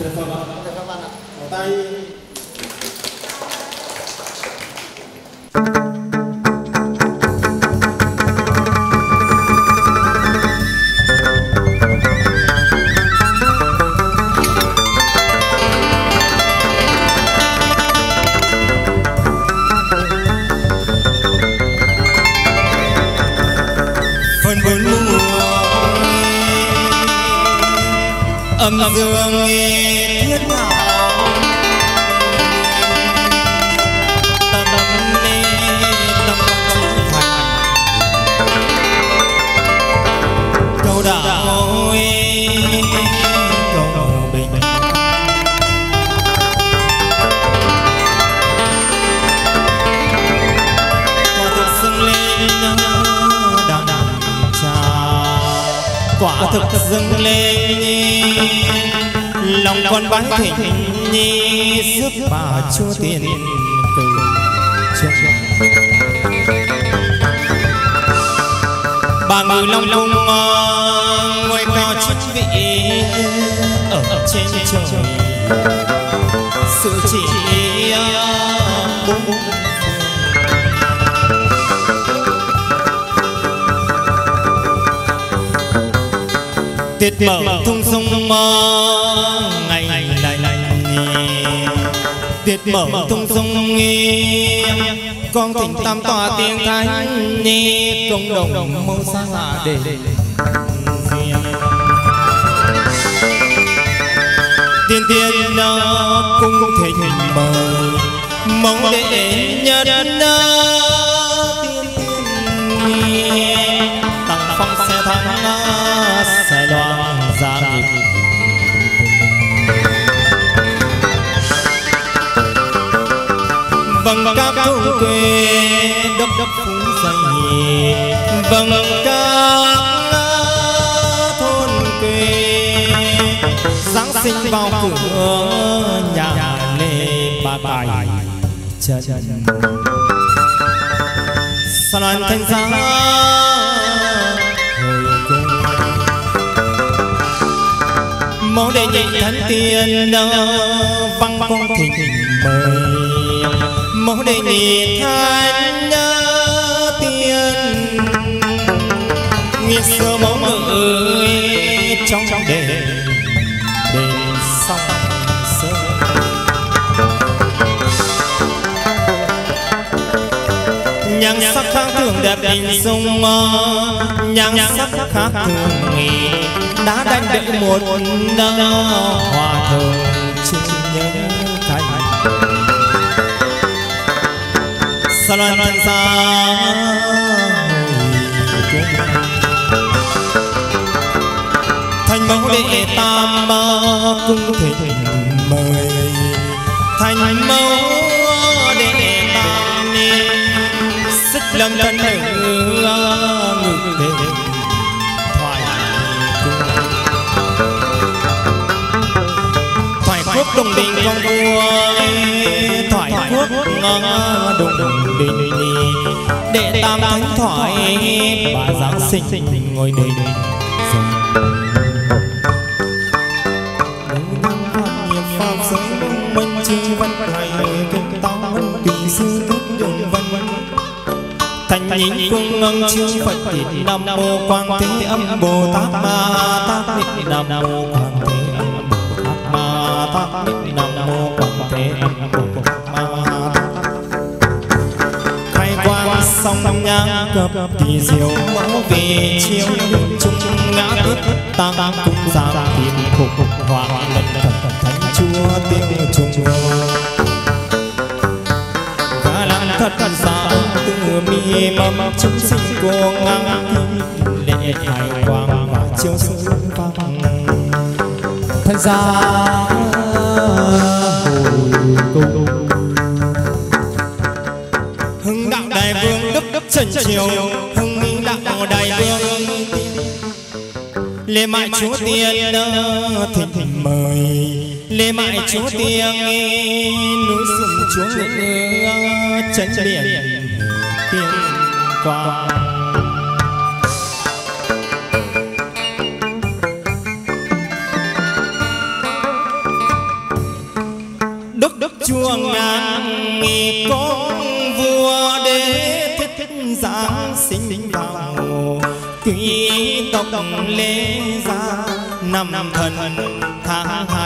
Được không ạ? Được các bạn ạ. Một tay âm dương thịnh nhi sức bà chúa tiền cử trước bà ngự long long ngôi cao chức vị ở trên trời. Sự chỉ bốn bốn tiết mở thung sông mơ tuyệt mở thung dung nghi con thỉnh tam tòa tiếng thánh ni công đồng mâu xa để tiên tiên cung thỉnh mời mong đệ nhất tiên vâng các thôn quê đốc đốc phú dày vâng các thôn quê giáng sinh vào cửa nhà lê ba bài chân sao loan thanh giá mong để nhìn thân thánh tiên ờ, văng con thỉnh mời mong đề nghị thánh tiên. Nghiên sơ mẫu ngự trong trong đề đền song nhan sắc khác thường đẹp hình dung nhan sắc khác thường nghỉ. Đã đánh đợi một hòa thượng trên nhớ. Sa loan loan xa thành mẫu đệ tam ba cung thỉnh mời. Thành mẫu đệ tam ni sức lâm thân nữ đồng đình con vua thoại quốc đồng đồng đình đệ tam thánh thoại bà giáng sinh ngồi văn thành nhị phương ngân chư phật nam mô quang thế âm bồ tát ma tát niệm nam mô quang mô khai quang song nhang cập thì diệu mẫu về chiêu trung ngã tước tăng cung giang tìm khục hòa lệnh thần thánh chúa tiếng trung ca lan thật giả từ mi mâm chúng sinh cô ngang lệ hài quang và chiếu sương vang thân gia cung hưng đạo đại vương đức đức trần triều, hưng đạo đại vương. Lê mại chúa tiên thỉnh thỉnh mời. Lê mại chúa tiên núi sừng chúa ngựa chân biển. Tiên quang. Tộc lễ gia năm thần tháng hai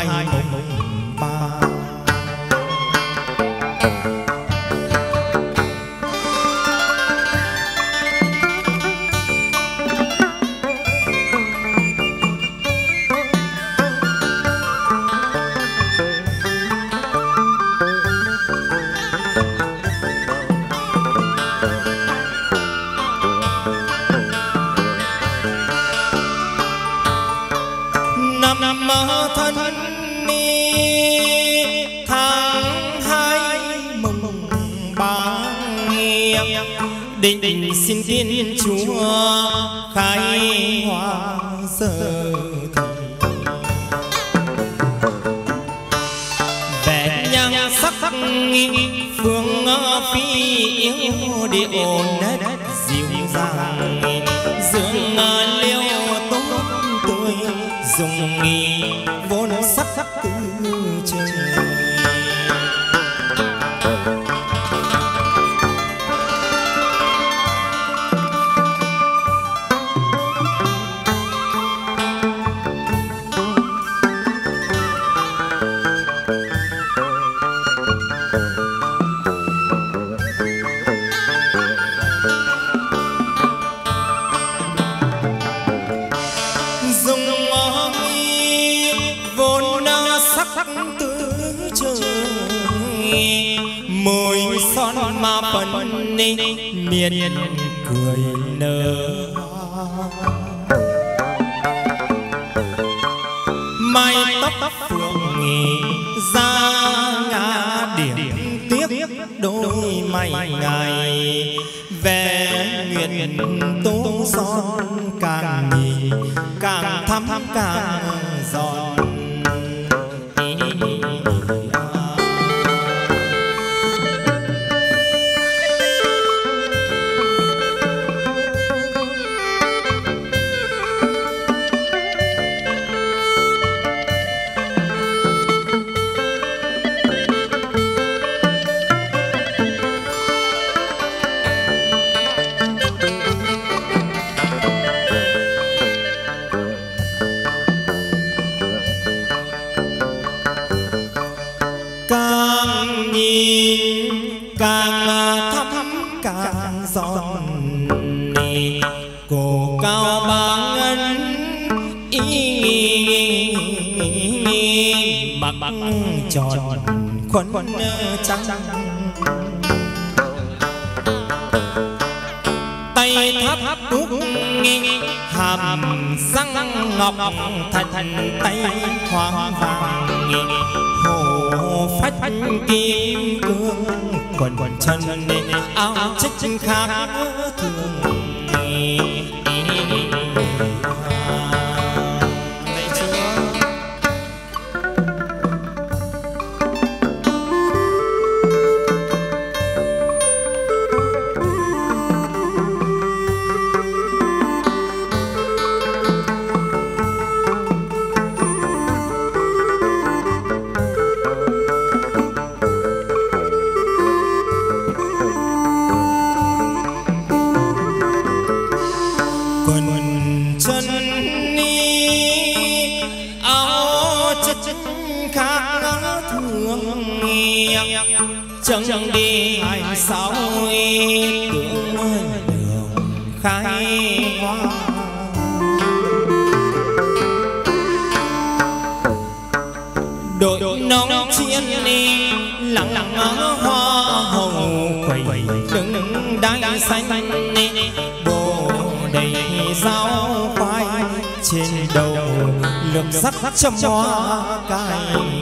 mai tóc phượng nghỉ ra ngã điểm tiếc đôi mày ngày về nguyện tố son càng nhìn càng thắm càng giòn. Khuẩn trắng. Tay tháp cúc hàm răng ngọc thành tay hoàng vàng hồ phách kim cương quần quần chân, áo trích khác thường xanh bồ đầy rau khoai trên đầu lược sắc châm hoa cài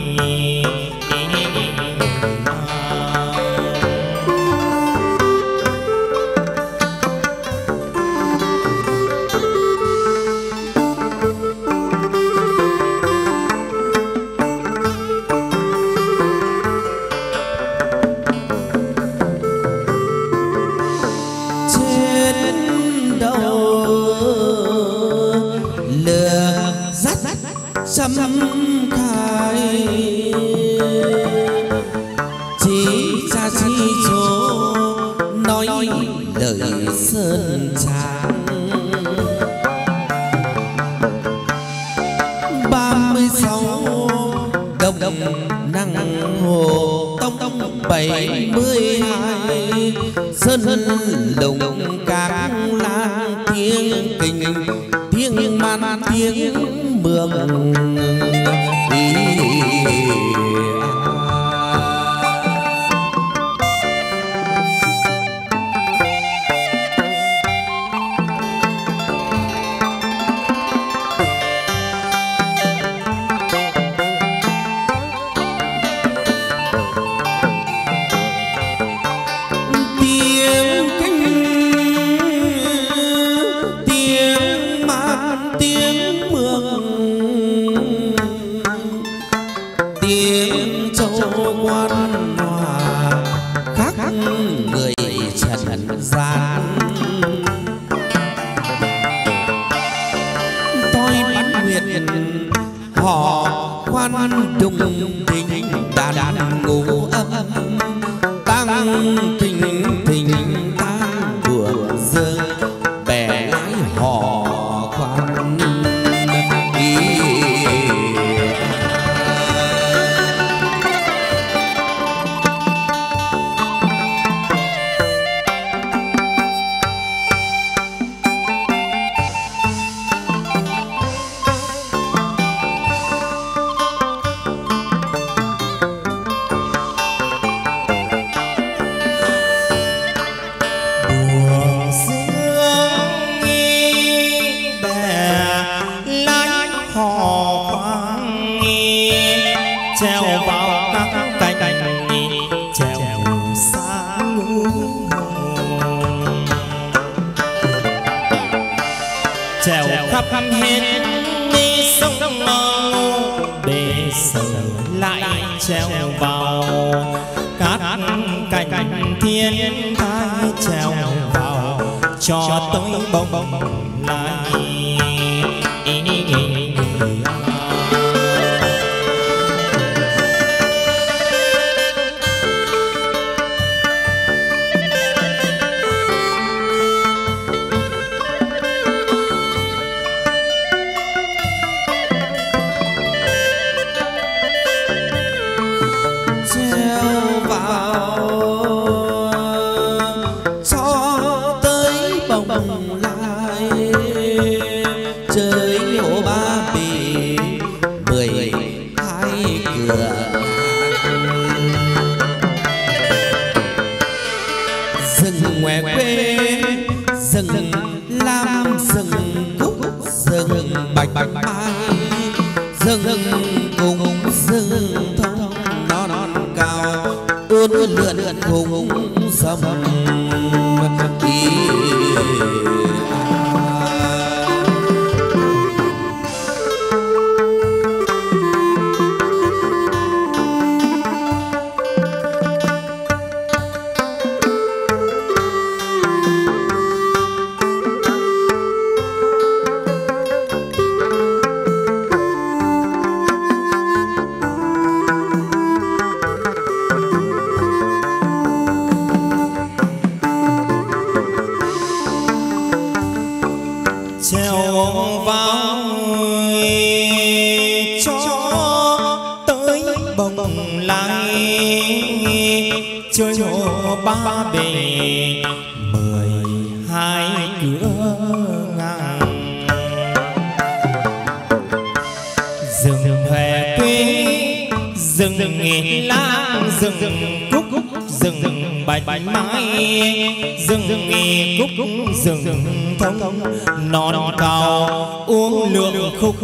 non cao uống lượng khúc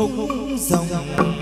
dòng.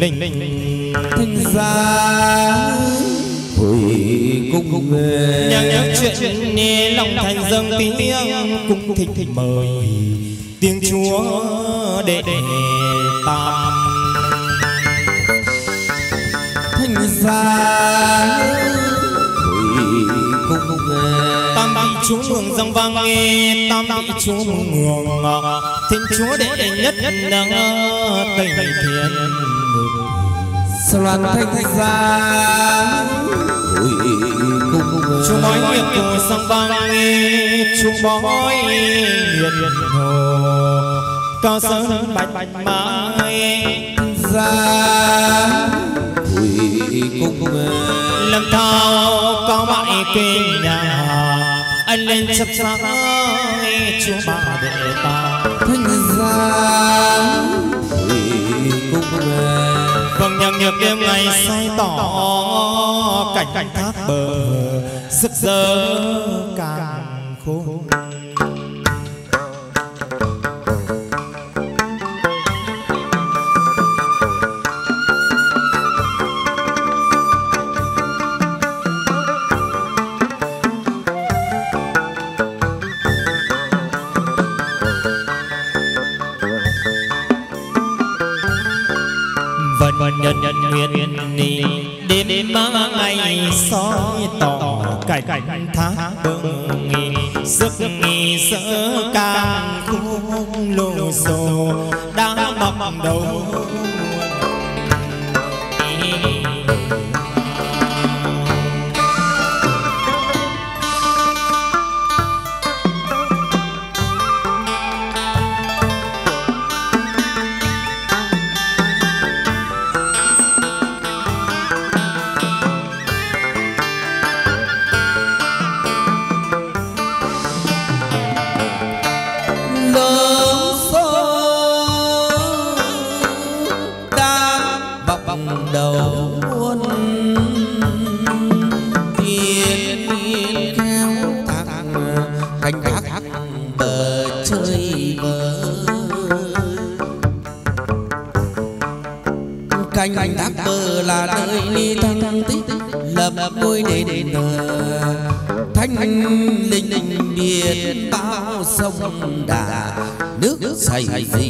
Linh linh thanh gia cung nhắc nhắc chuyện nghe lòng thành dâng tiếng cung thịnh thịnh mời tiếng chúa đệ đệ tam thanh gia cung tam vị chúa mường dâng vang nghe tam vị chúa mường thịnh chúa đệ đệ nhất nâng tình thiên loan thanh gia chú bói nghiệp cùng sông băng chú bói nguyệt hồ. Cao sơn bạch bạch mai ra cung lâm thao cao bại kinh nhà. Anh lên chấp sáng chú ba đệ ta. Thanh vâng nhạc nhược đêm ngày say tỏ cảnh thác bờ rực rỡ càng khôn nguyện ni. Đêm ba ngày soi tỏ cảnh cảnh thác bừng sức nghi sơ càng khung lô xô đã mọc đầu đà nước, nước chảy gì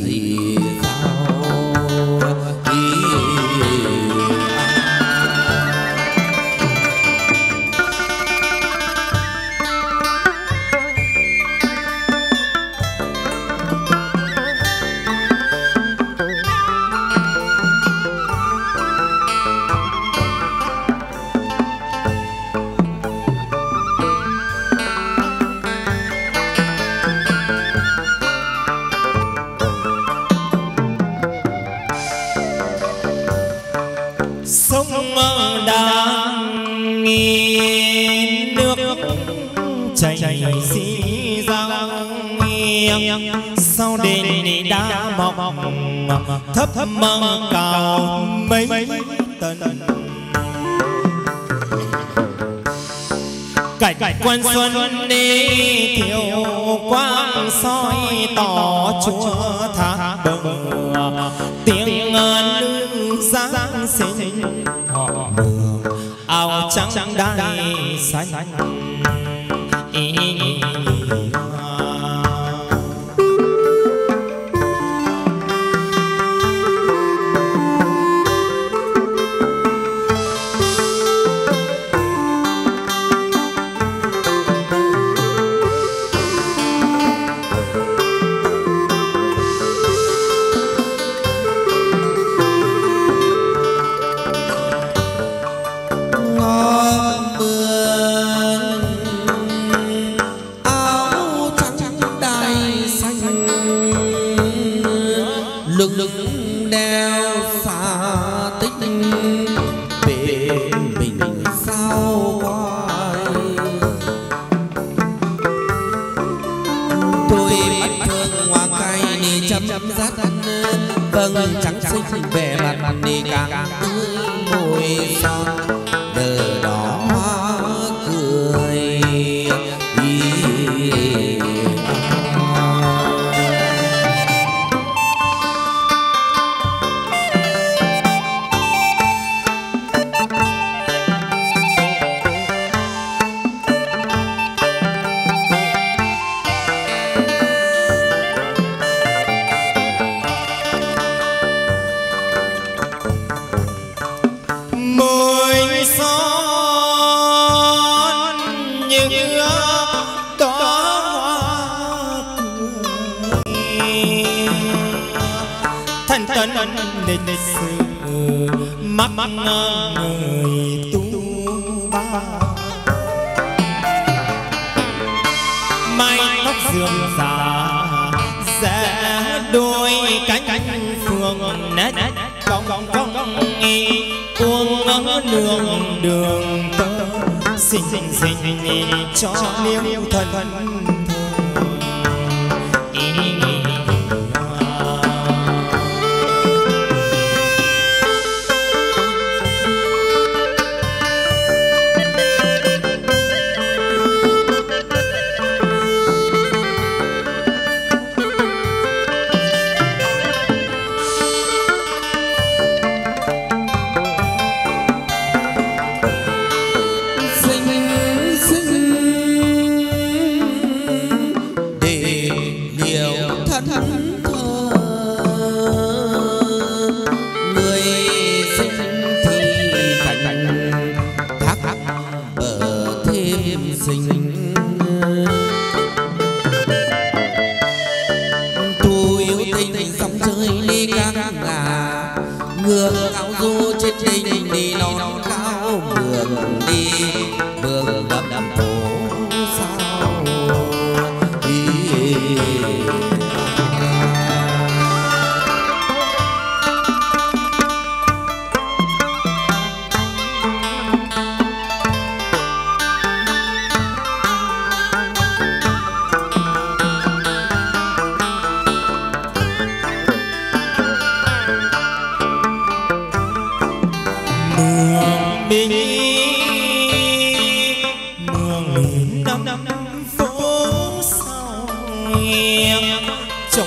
quan xuân đi thiệu quang soi tỏ chúa thác bừng tiếng ngân giáng sinh họ mường áo trắng đai xanh.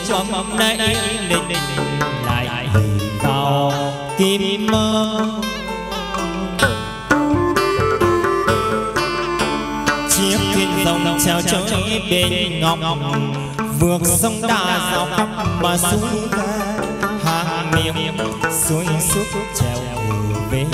trong mâm nay lên lại vào kim mơ. Chiếc thuyền dòng treo trôi bên ngọc vượt sông đà dọc mà xuống ca hàng miệng suối suốt treo về.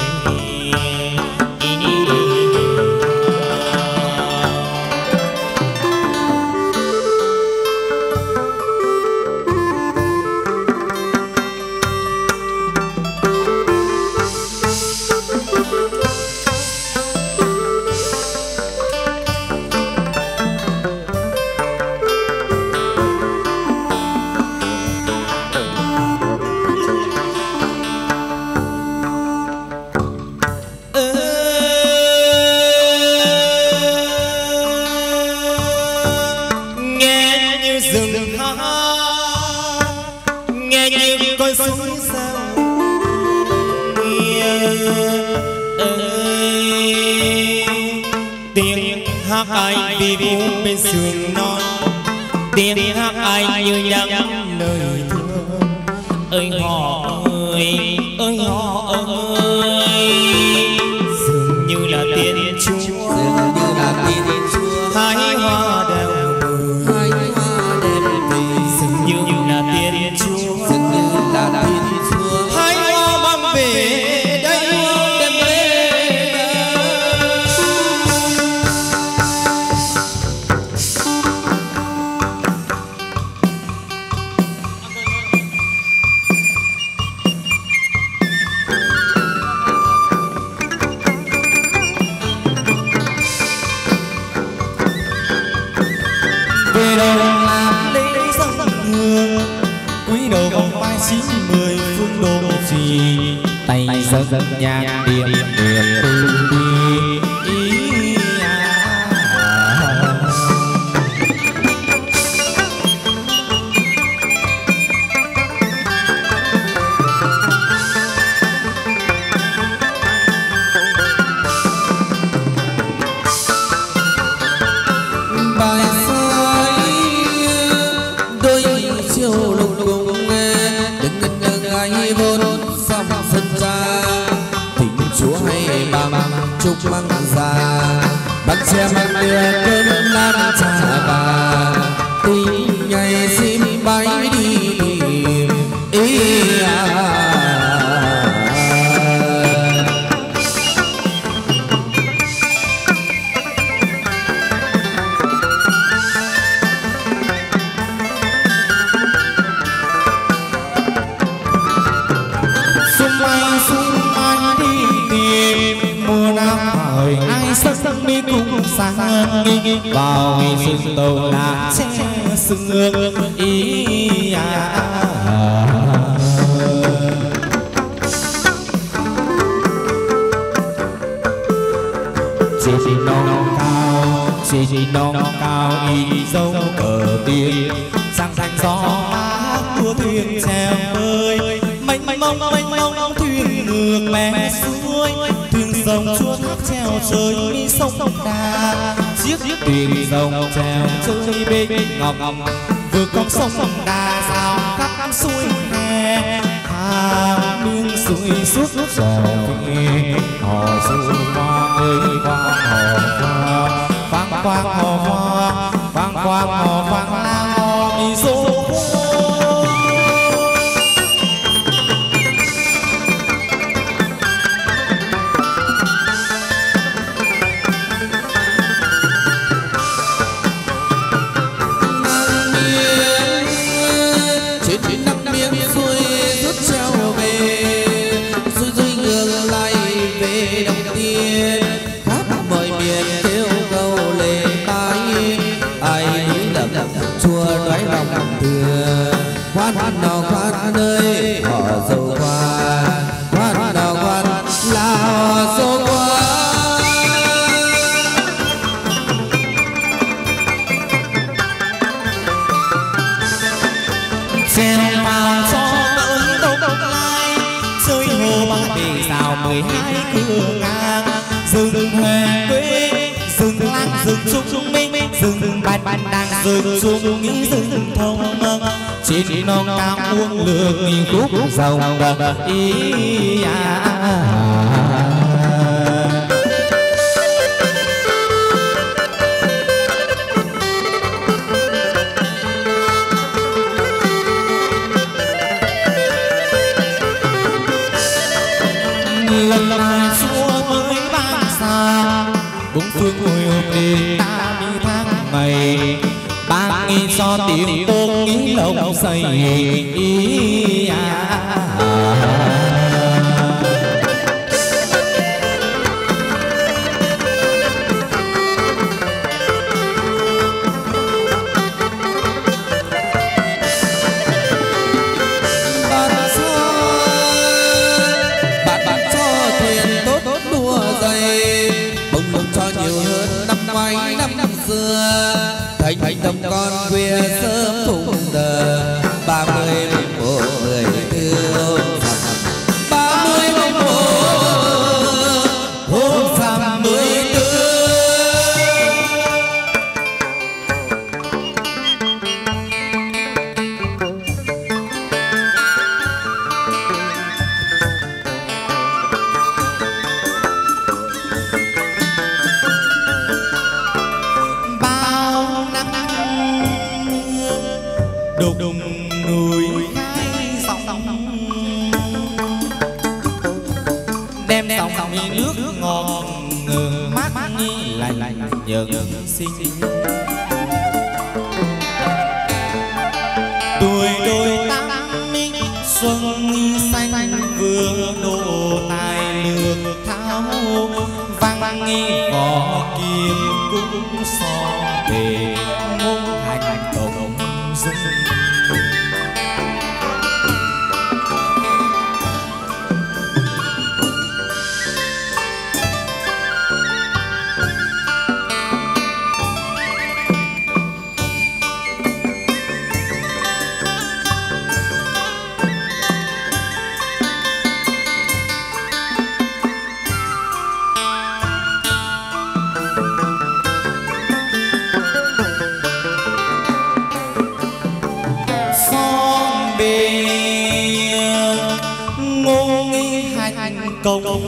công.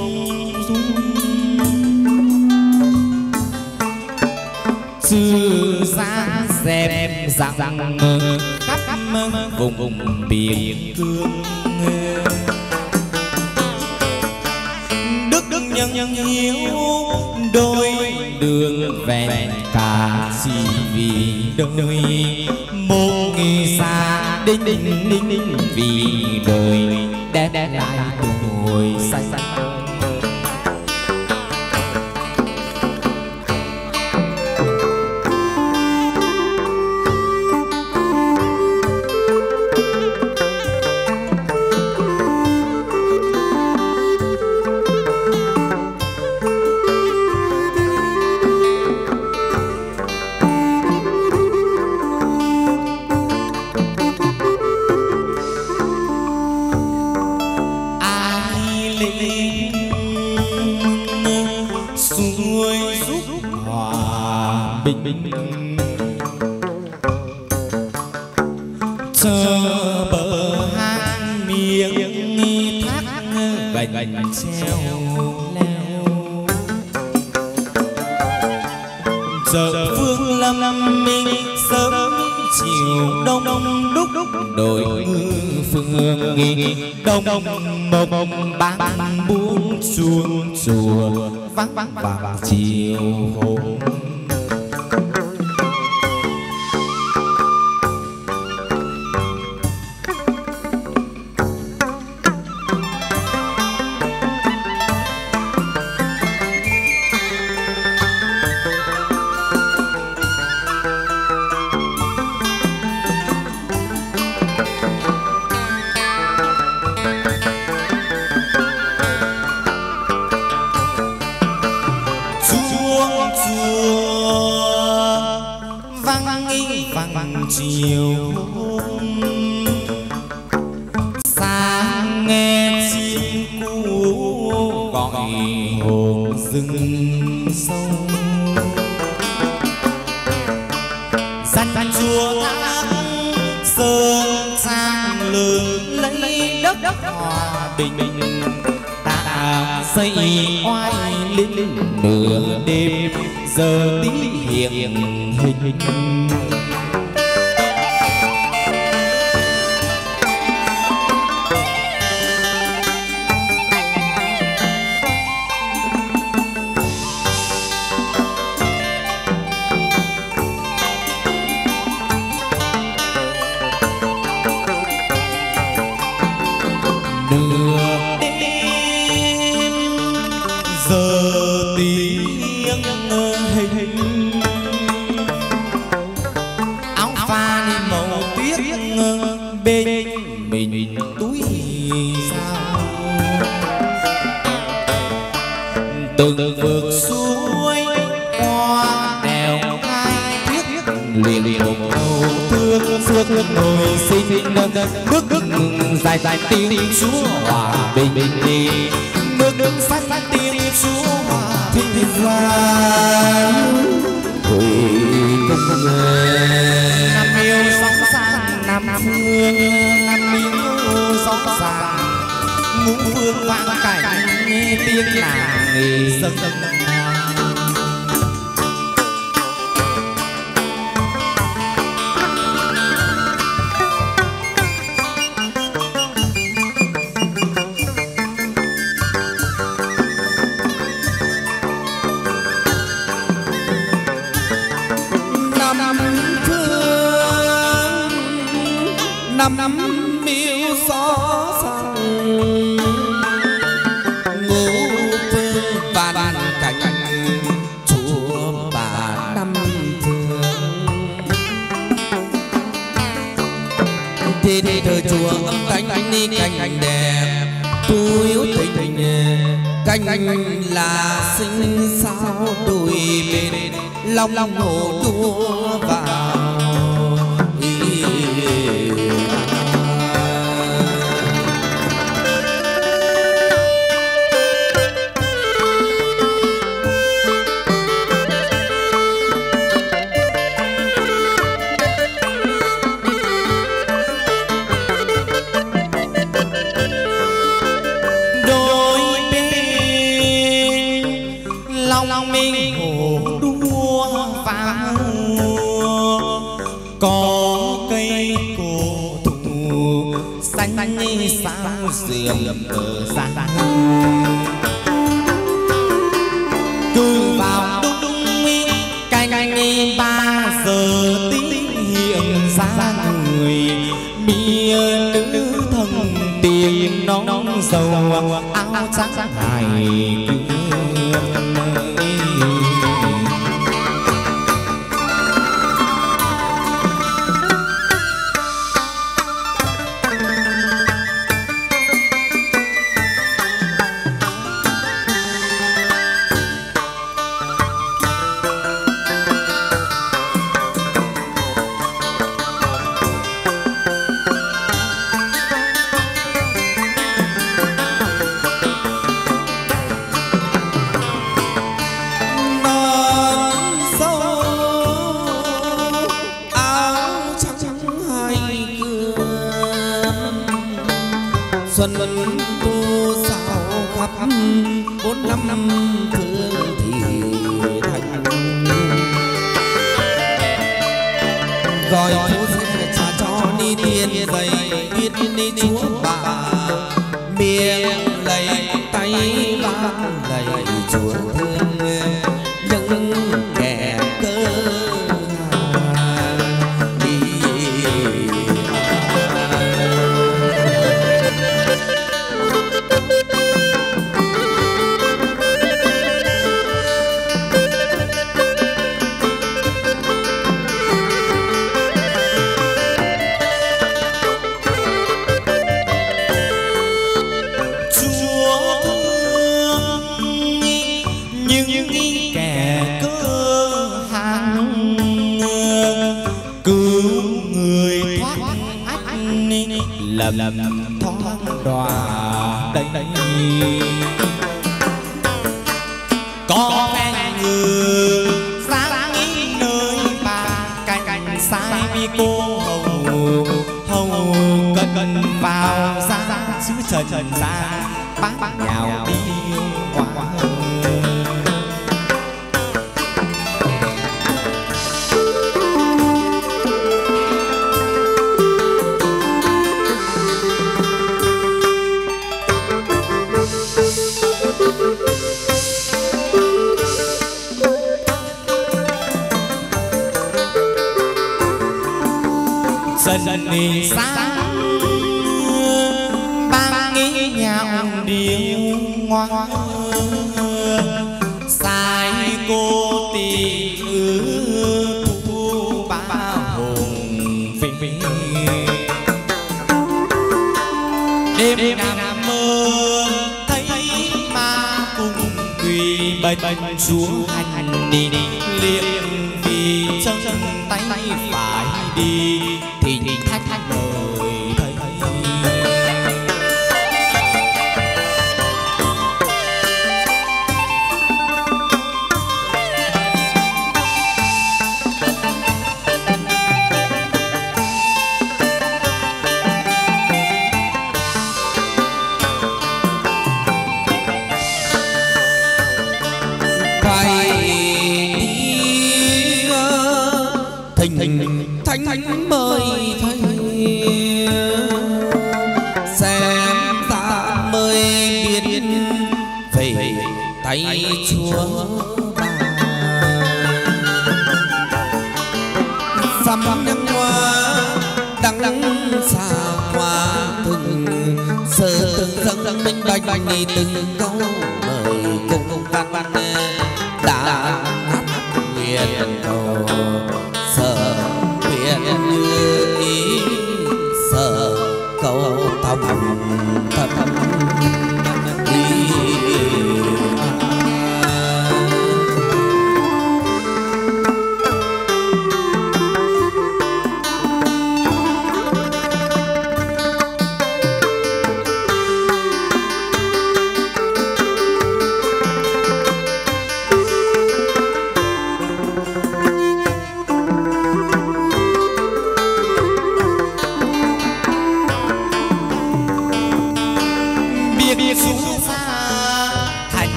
Dung sư ra dẹp dặn khắp vùng vùng biển cương đức đức nhân nhân hiếu đôi đường vẹn cả chỉ vì đôi một nghi xa đinh đinh đinh đinh vì đời đẹp lại tuổi xanh Pampa. có anh ngừ sáng nghĩ nơi bàn cạnh sai bi cô hầu. Hầu cần cần vào ra trời trần gian, bác nhào đi. dần xa ba nghĩ nhạo điều ngoan sai cô tìm ước thu hồn vinh đêm nằm mơ thấy ma cùng quỳ bệnh xuống hành đi liệu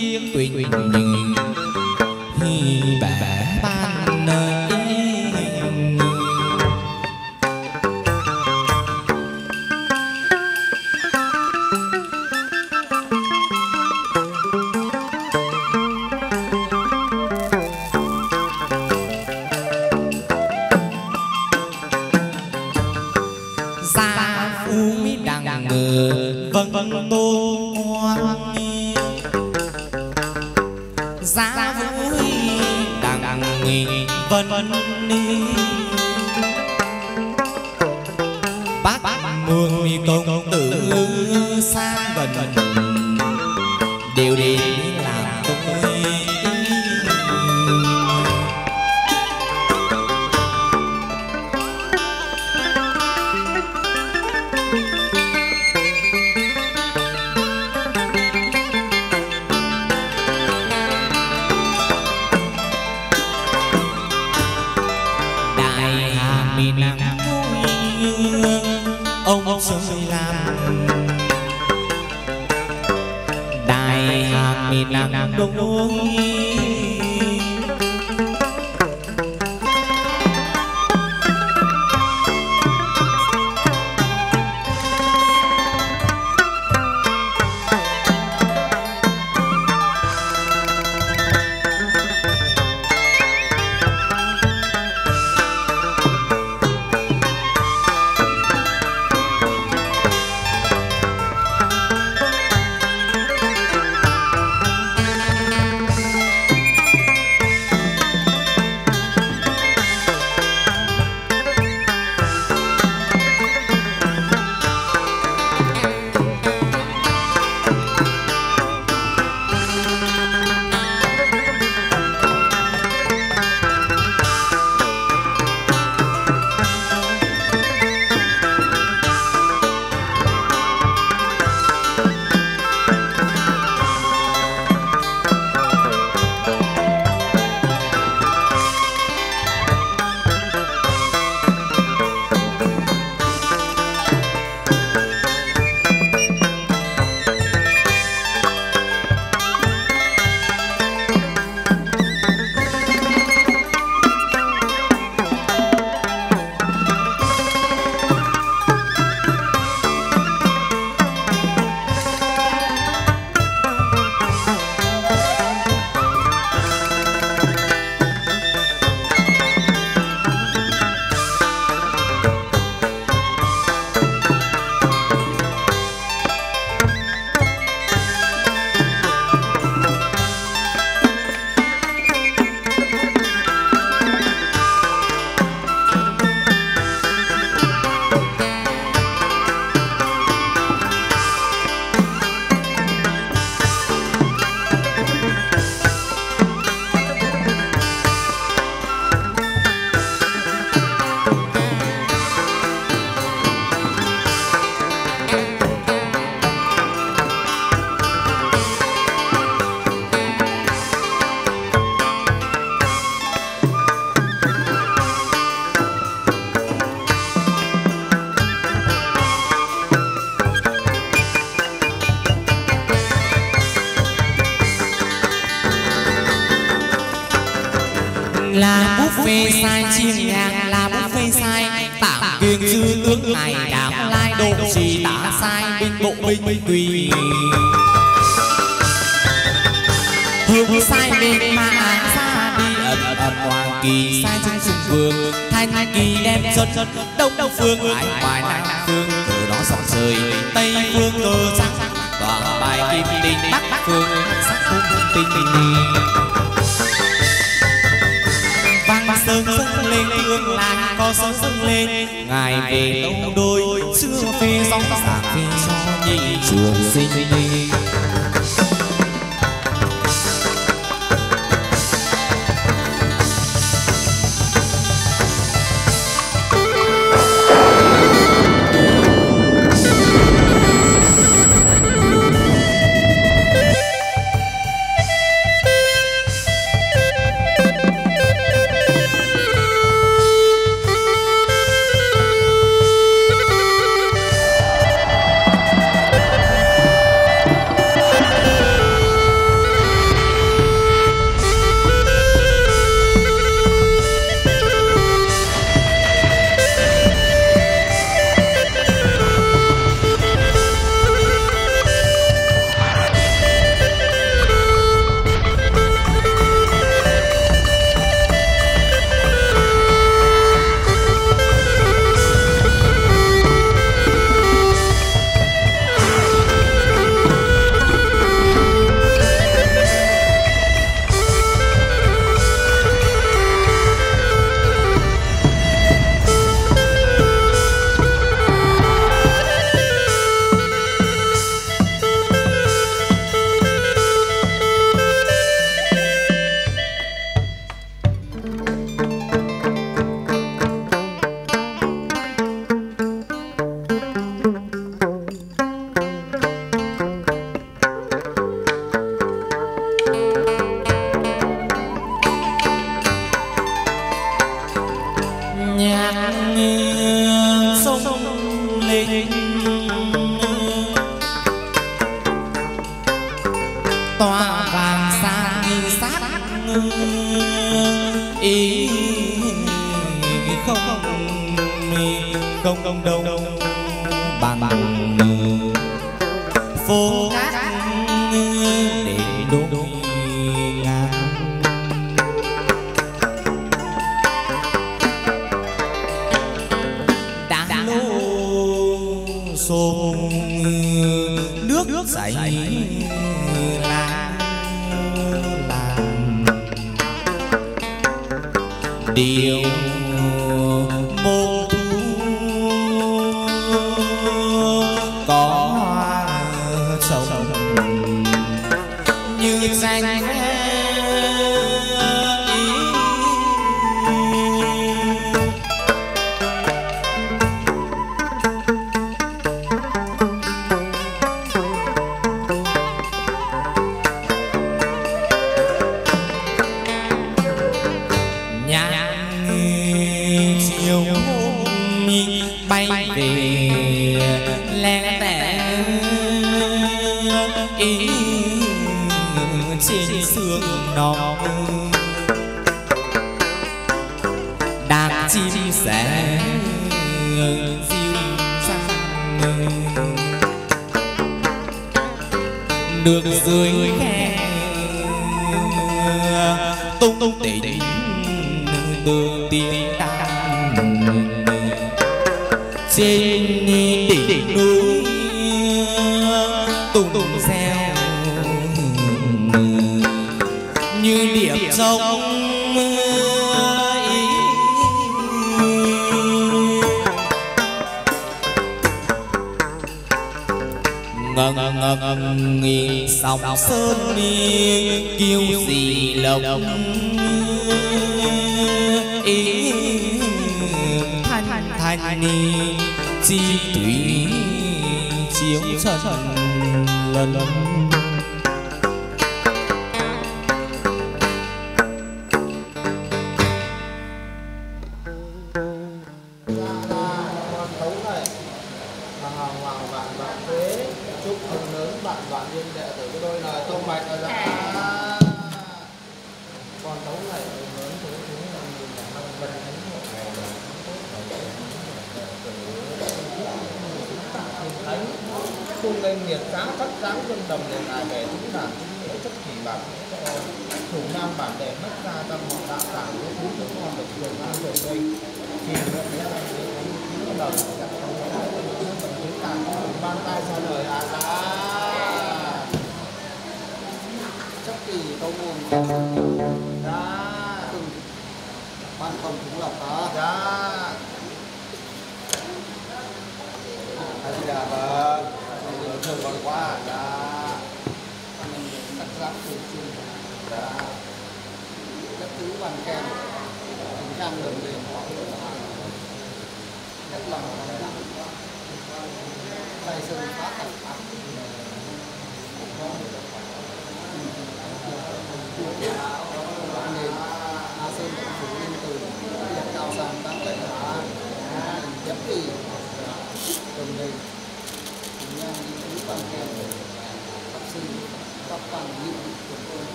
yên quỳnh hi bẻ ba. Kiên dư ước này đám lai độ chỉ tả sai binh bộ binh tùy. Hướng sai bên mà ra đi ầm ầm hoàng kỳ. Sai chân trung vương. Thanh kỳ đem xuân đông đông phương. Hải ngoài nam phương. Cờ đó sóng rơi. Tây phương cờ trắng toàn bài kim tinh bắc phương. Sắc không tinh lên, hương làng có sóng dâng lên. Ngài về tông đôi xưa phê sóng sạc. Phê cho nhị trường sinh lén tẻ ý trên xương đỏ đàn chim sẻ diêu sang được dưới khe tung tung tỉ tỉ tương tiếng đàn trên sông ý ngần ngần sơn đi gì lộc thanh thanh ni chi thủy chiếu trần lần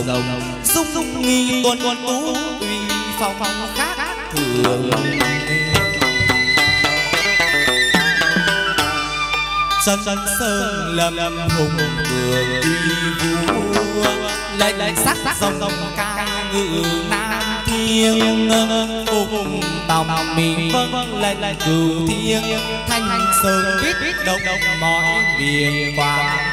rồng dung nghi tuần tuần tú tùy phong khác thường. Sân sơn lâm hùng cường uy vua lệnh lệnh sắc dòng dòng ca ngự nam thiên. Cùng tòng mình vâng, vâng lệnh lệnh cửu thiên. Thanh sơn biết quyết động mọi miền quảng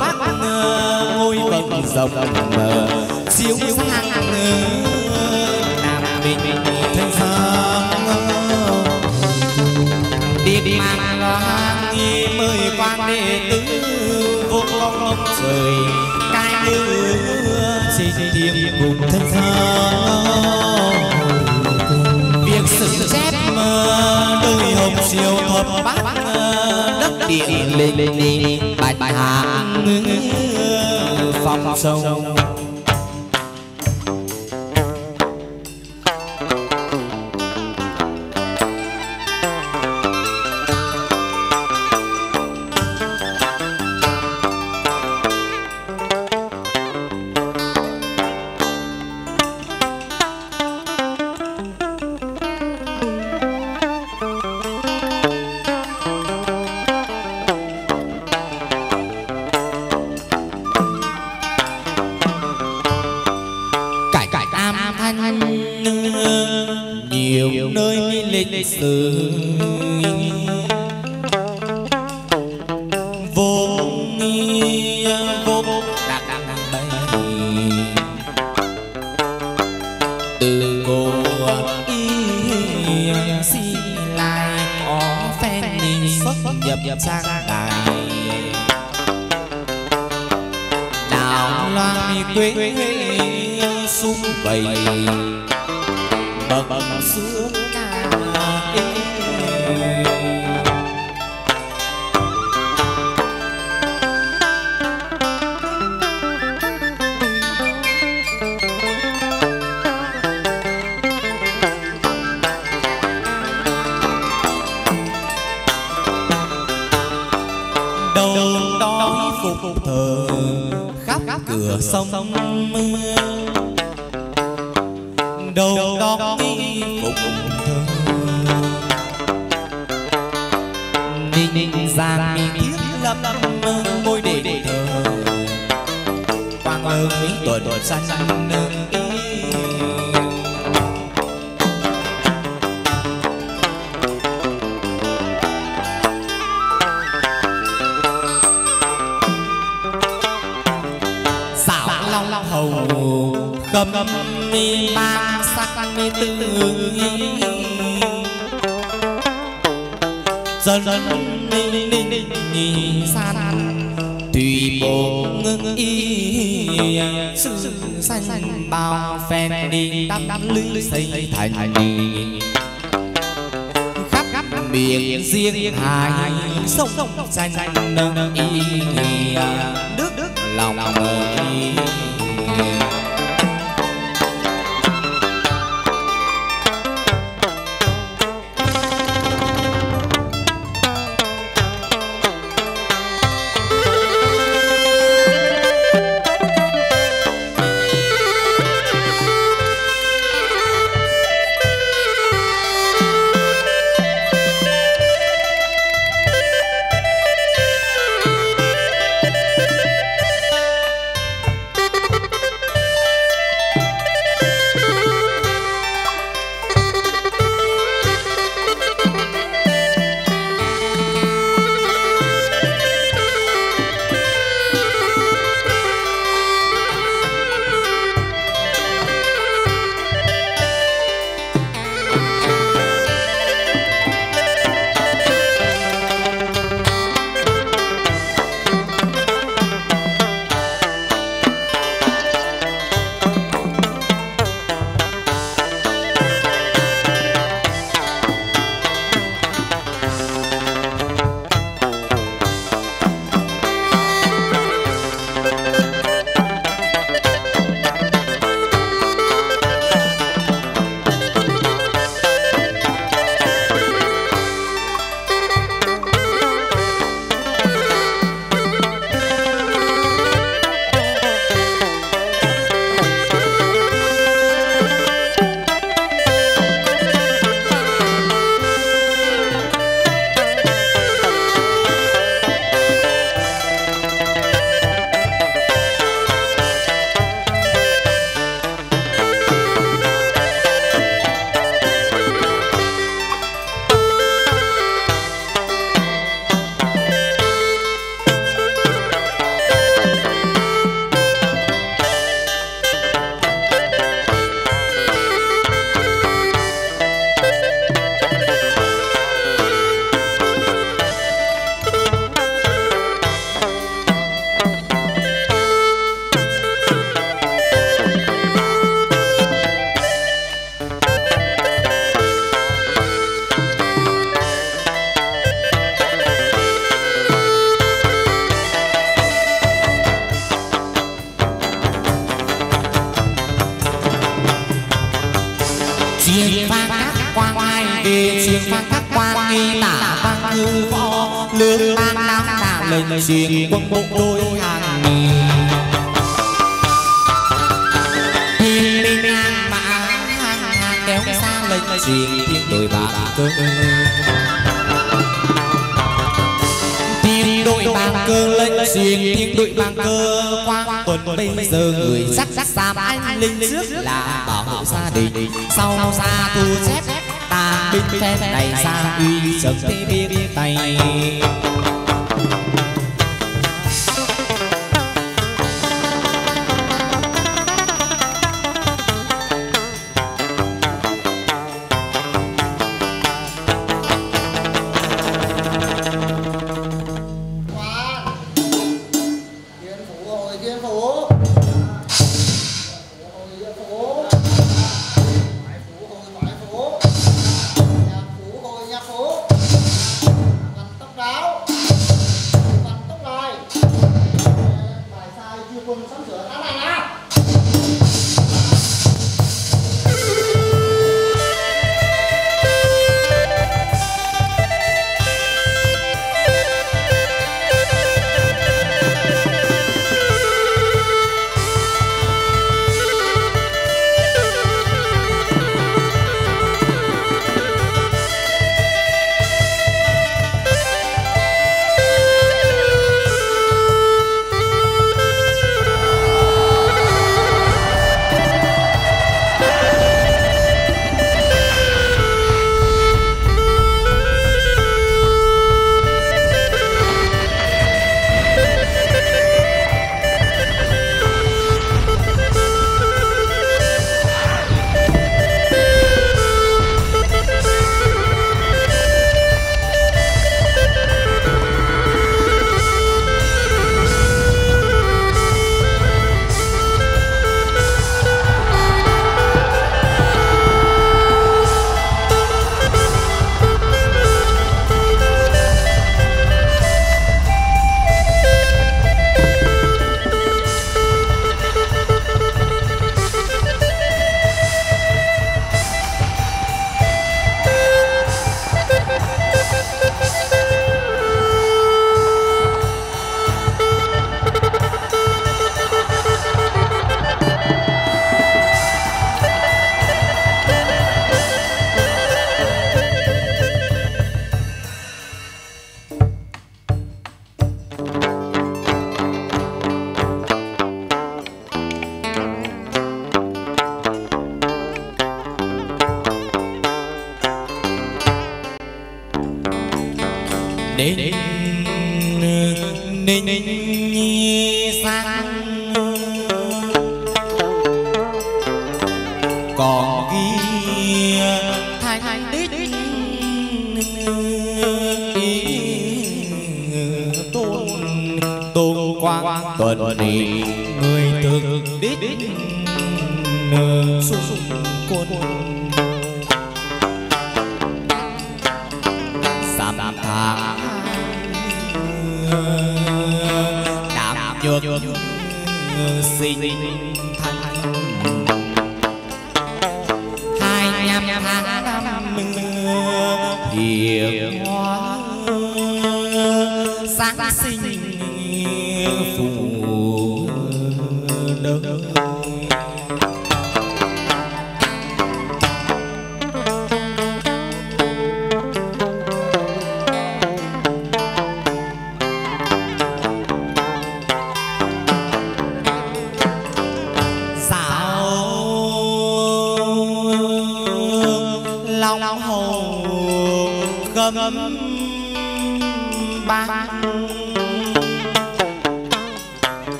bác ngôi vầng rồng siêu sang làm mình thanh sang đi mang loan nghi mời quan đệ tứ vô long ông trời cai ngư xin thiêm cùng thân sang việc sự chép đời hồng siêu thập bát đất điện linh bạch hạ phong sông.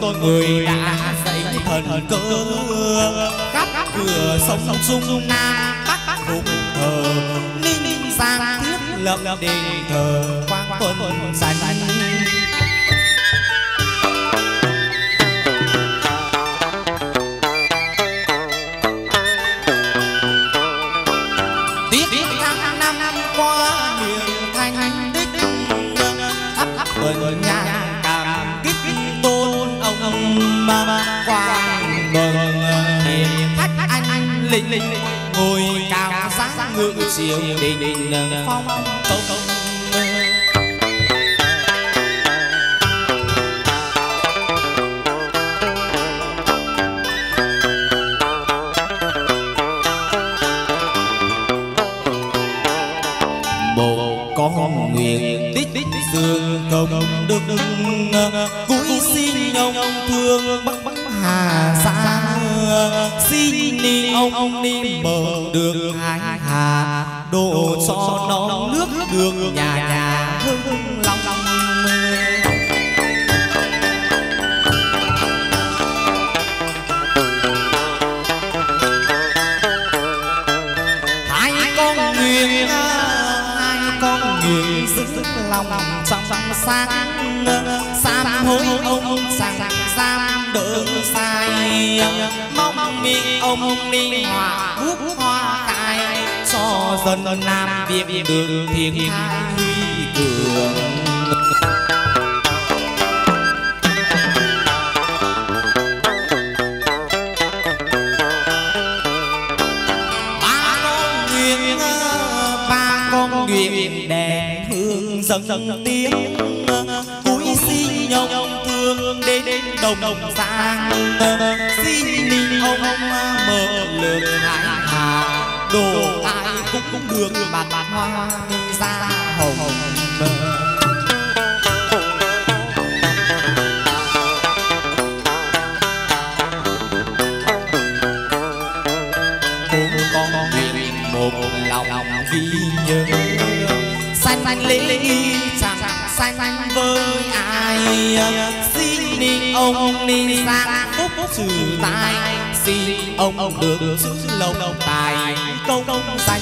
Tôi người đã dạy thần cơ. Khắp cửa sông dung nam, bắc vùng thờ, ninh giang thiết lập đền thờ, quang tuần sanh linh ngồi cao sáng ngự siêu đình đình phong xin ni ông ni mở được hai hà. đổ cho nó nước được nhà nhà hưng long hai con nguyện hai con nguyện sức lòng trong sáng. Sám hối ông sang giam đỡ sai mong mi ông ni hòa quốc hoa khai cho dân nam việt được thiên thai huy cường. Ba con nguyện đèn hương dâng tiếng. Đồng đồng xin ni ông mở lượt hải hà đồ ai cũng cũng được bạt hoa ra hồng bốn con một lòng nhớ. Xanh xanh lý chẳng xanh với ai ni ông ni sang phúc trừ tai. Xin ông được giữ lộc tài công công danh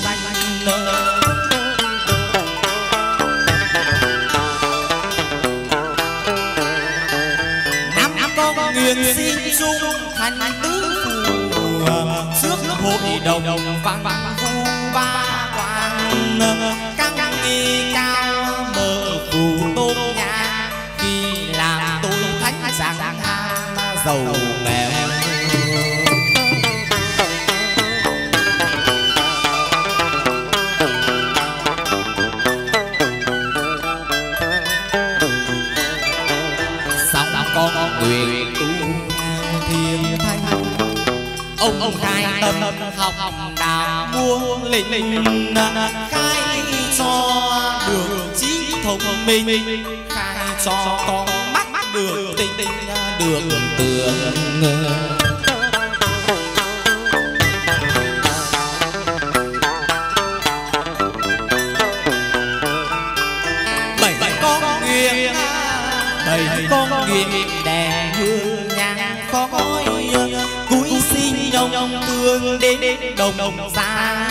năm công nguyện xin chung thành tứ phù trước hội đồng vang vang vu ba quang căng nghi cao giàu nghèo xong con nguyện tu thiên thanh. Ông ông khai tâm học đạo muôn linh khai cho được trí thông minh. Khai cho con mắt được tinh tinh được tưởng bảy con nguyện bảy con nguyện đèn hương nhang. Khói cúi xin nhông thương đến đồng đồng xa.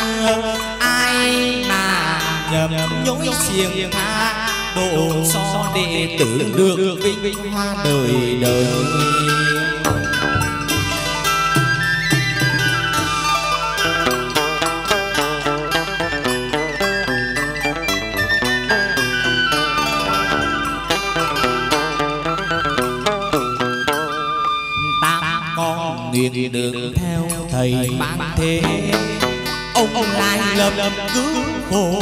Ai mà nhầm nhối xiềng tha độ so đệ tử được vinh hoa đời đời. Nguyện đường theo thầy mang thế. Ông, ông lại lập cứu khổ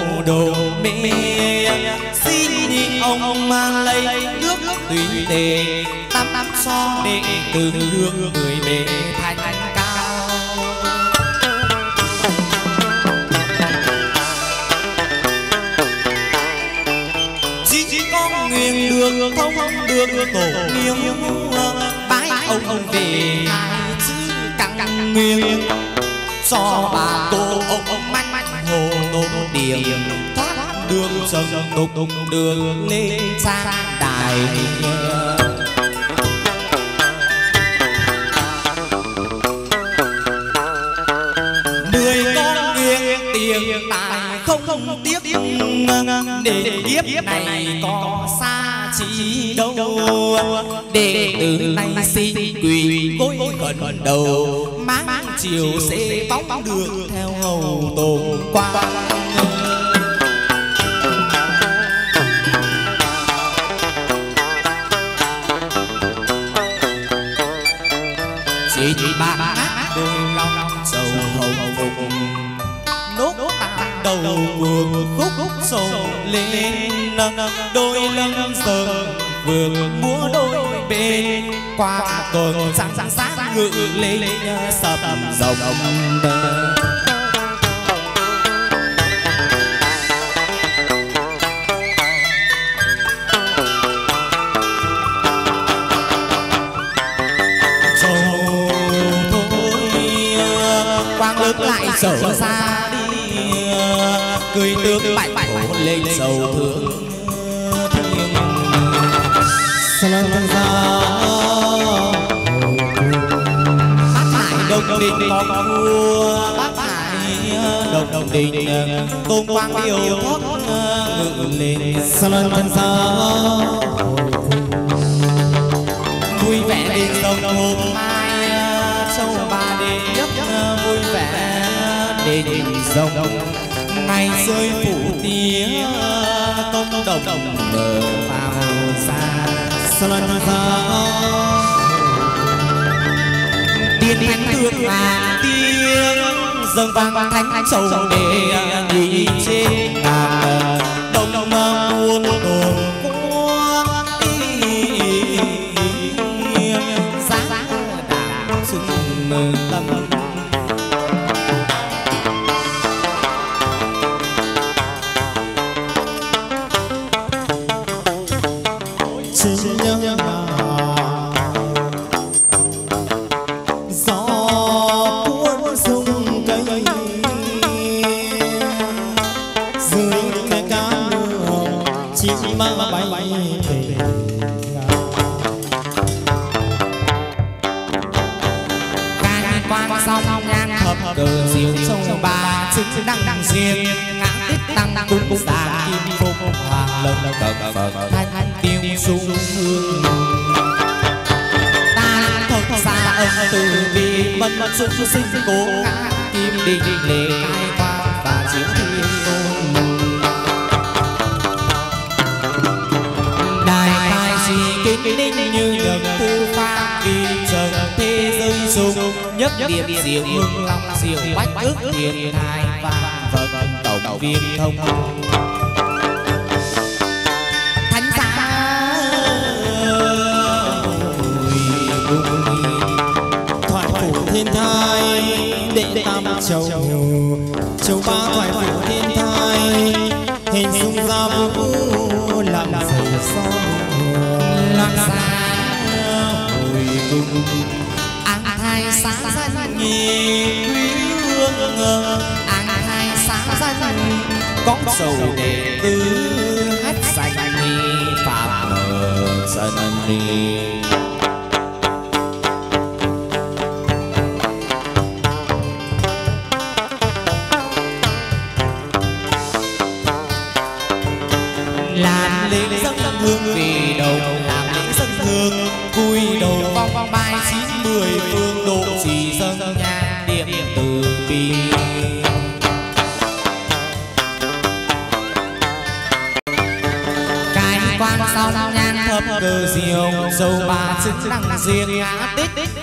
tề tắm tắm so để từ đường tục đường lên sang đài mười con nghiêng tiền tài không không tiếc để kiếp này có xa chỉ đâu. Để từ nay xin quỳ gối gần đầu, mang chiều sẽ bóng được theo hầu tổ quang đầu khúc khúc sầu lên đôi lưng giờ vượt múa đôi bên qua tuần sáng sáng sáng ngự lên sập rồng quang lỡ lại video hấp dẫn cười tướng bạch hổ lên sầu thương Salam ra bác hải. Đồng đình có vua. bác hải. Đồng đình tôn quang yêu thoát ngự lên Salam ra vui vẻ đến sông hôm mai châu ba đêm vui vẻ đến sông ngày rơi phủ tía công đồng mở vào xa Salam gió tiên thánh thương ngàn tiếng dâng vang thánh sầu để nhị trên đàn đồng đồng muôn đồn qua giá đàn sưng tâm bay về Khai quan xong nhang thập cờ diệu sông ba chứng đăng diên ngã tích tăng cung già kim phục hoàng lộc cận phật thanh tiêu sung hương. ta thật xa âm từ bi mân xuân xuân sinh cố ngã kim đình lệ khai như nhật tư pha vì trần thế giới sung nhất điểm diệu hưng long diệu bách ước thiền thai và vật tổng viên thông thánh giá thoại phủ thiên thai đệ tam châu. Châu ba thoại phủ thiên thai hình dung ra vũ làm dày son an hai sáng danh nhì quý hương an hai sáng danh có sầu đệ tư hát sạch phạm mờ sân đi.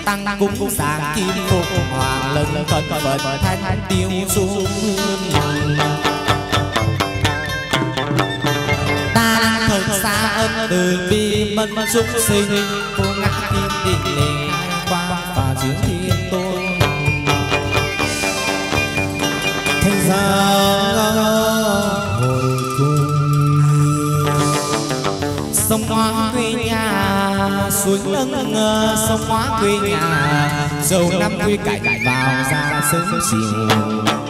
tăng cúng sáng kim phục hoàng lân phật phật thanh tiêu xuống ta thật xa âm từ bi mân xúc sinh, vô ngã kim định lệ qua và dưới xuống nâng ờ, sông hóa quê nhà. Dầu năm quê cải vào ra sớm chiều.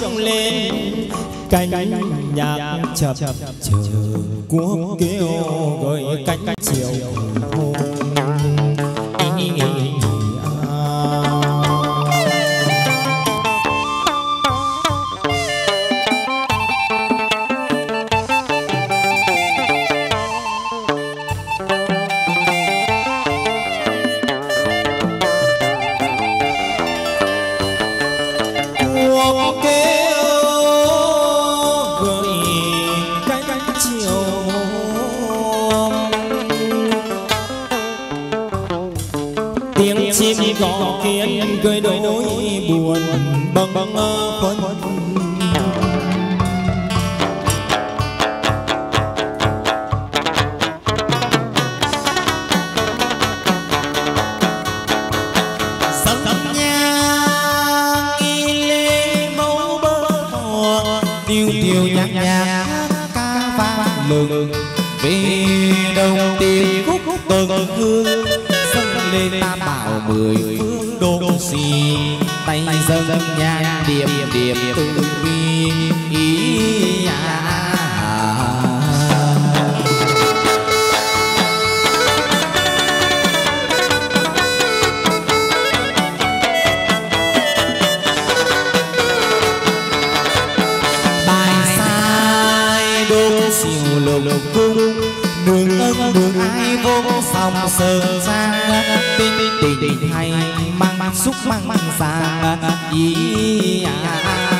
vang lên cánh nhạc chập chờn. lục. Cung đường ân đường ai vô sòng sơn sang tình tình tình hay mang, xúc mang mang sang ý à.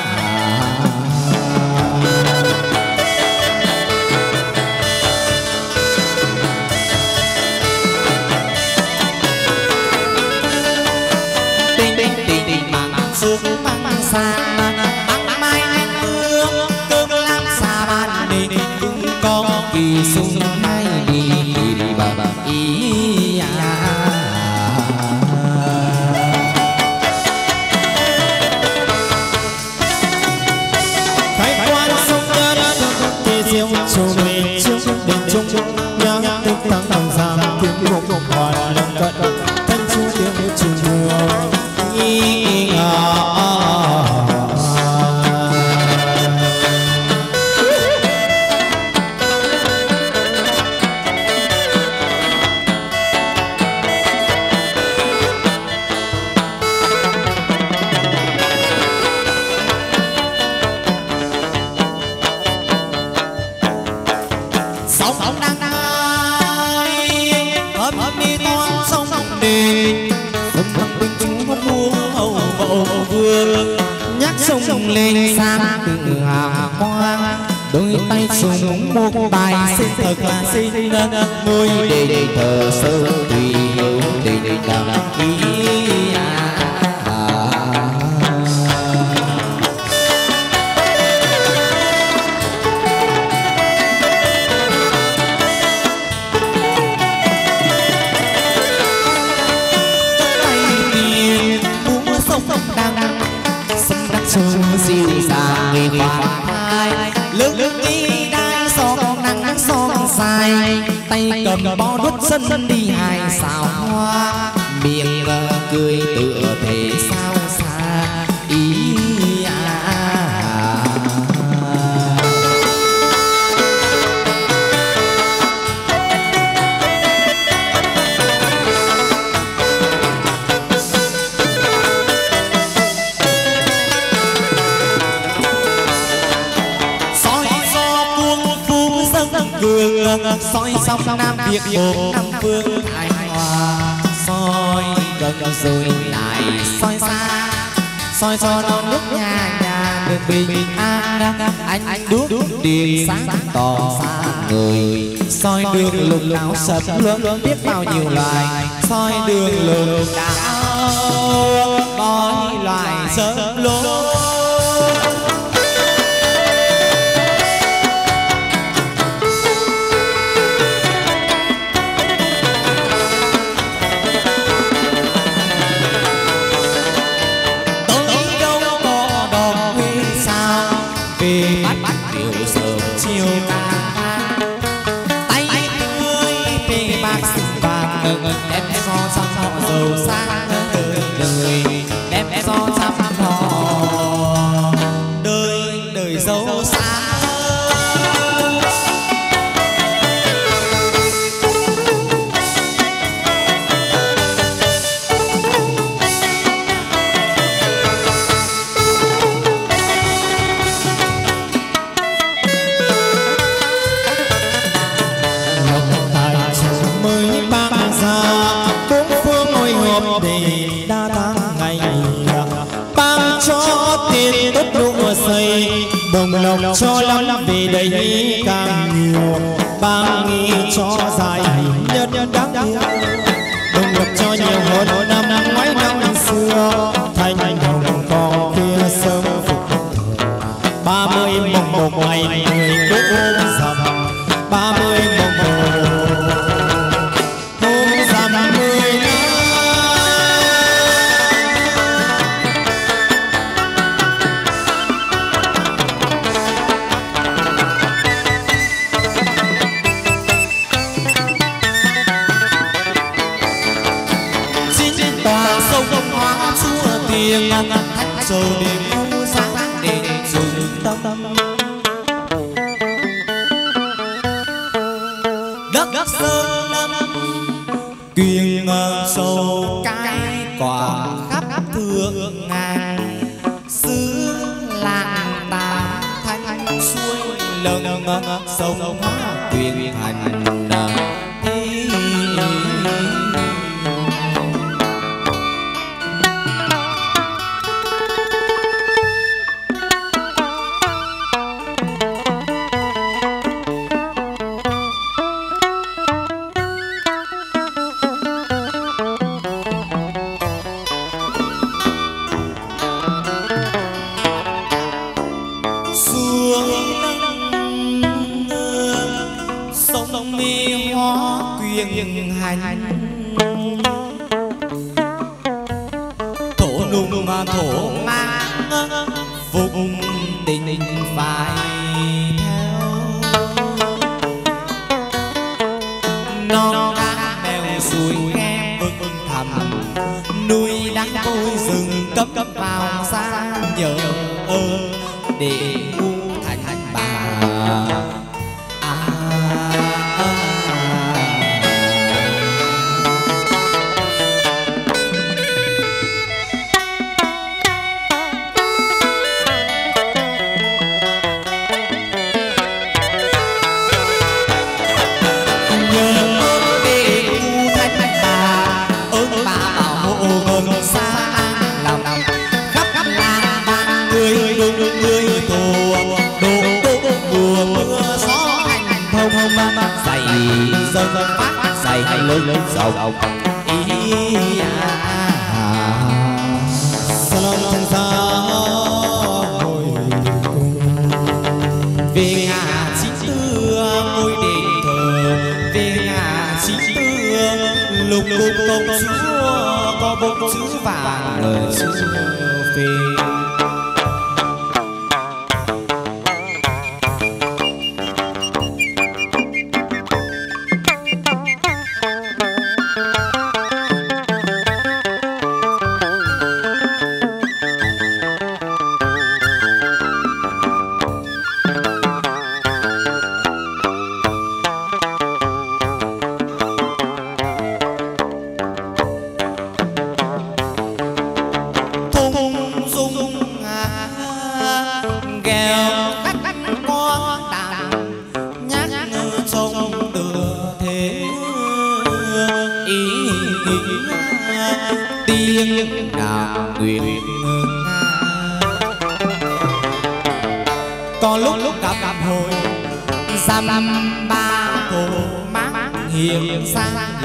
Lục não sập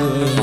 sang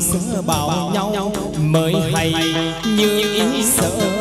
sữa bảo nhau mới hay như ý sợ.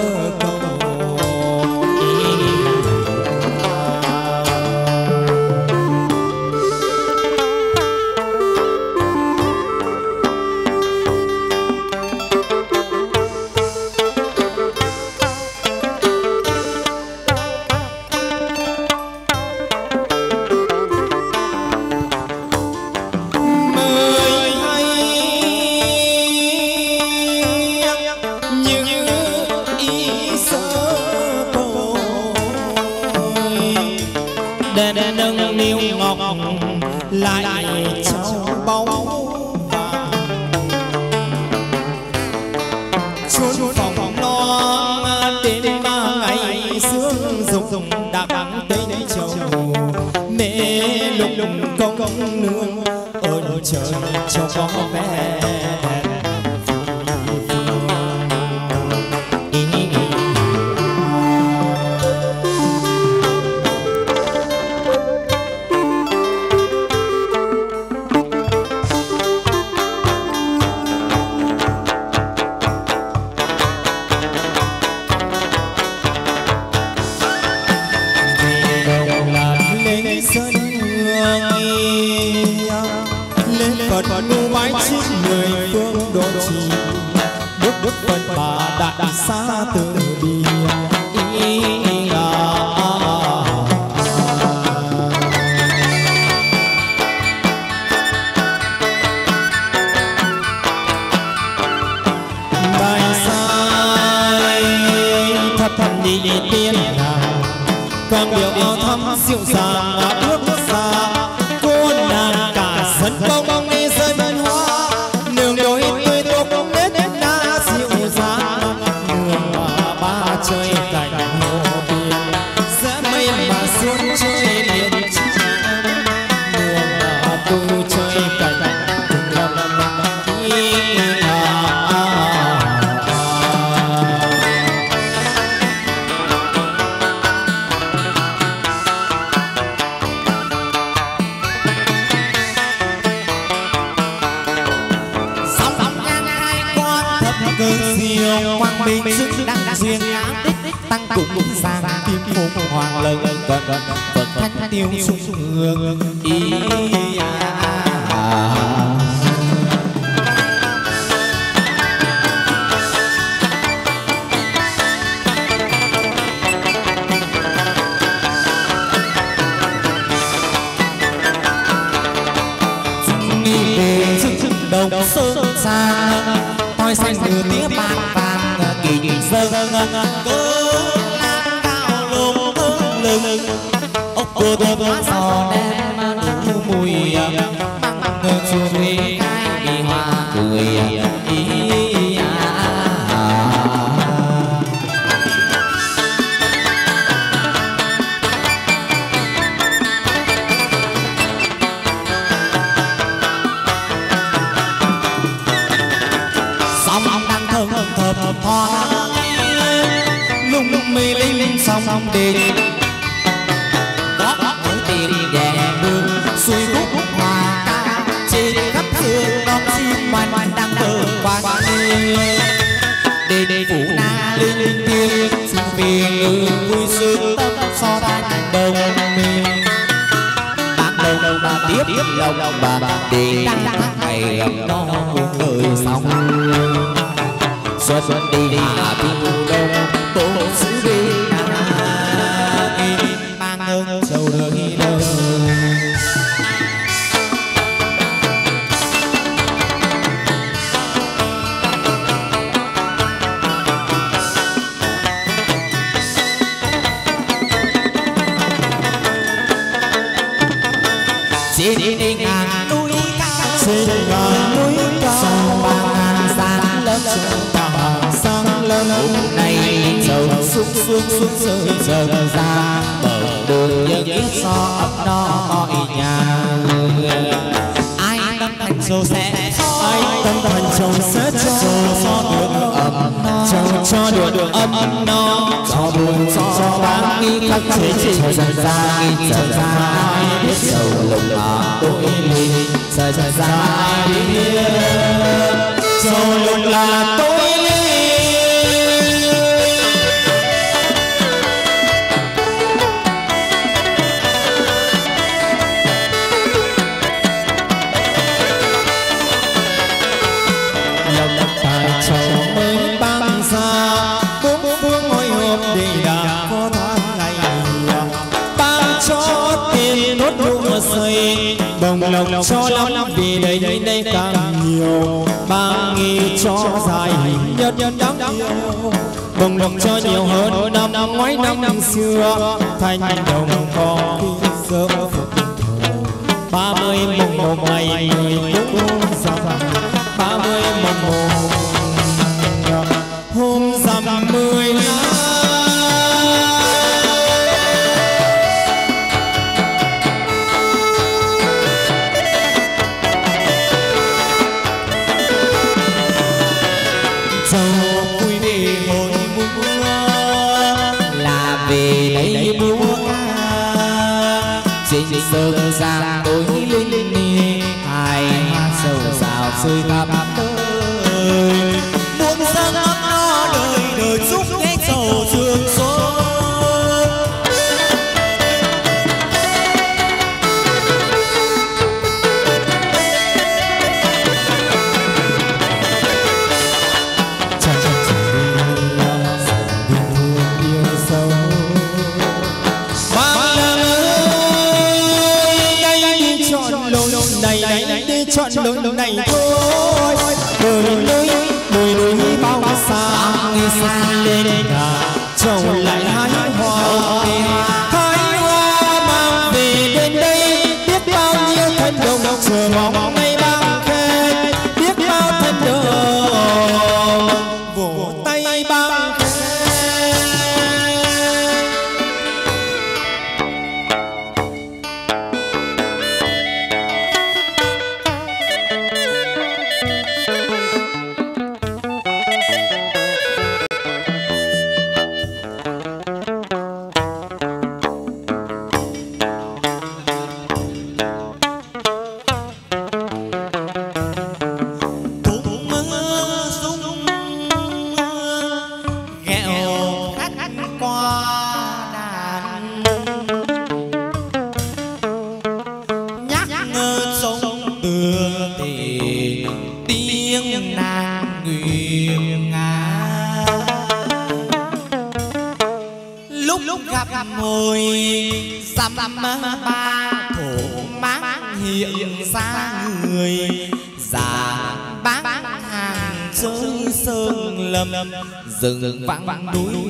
Rừng vắng núi.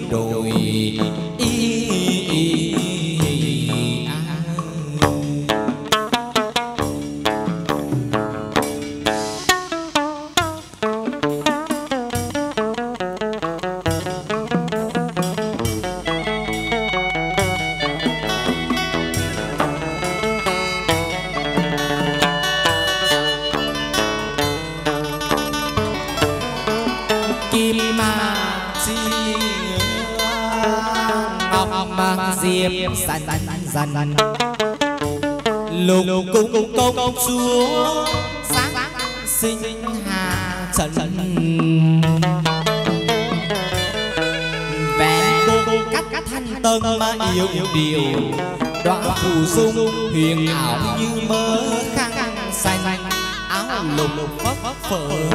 Lục phất phơ.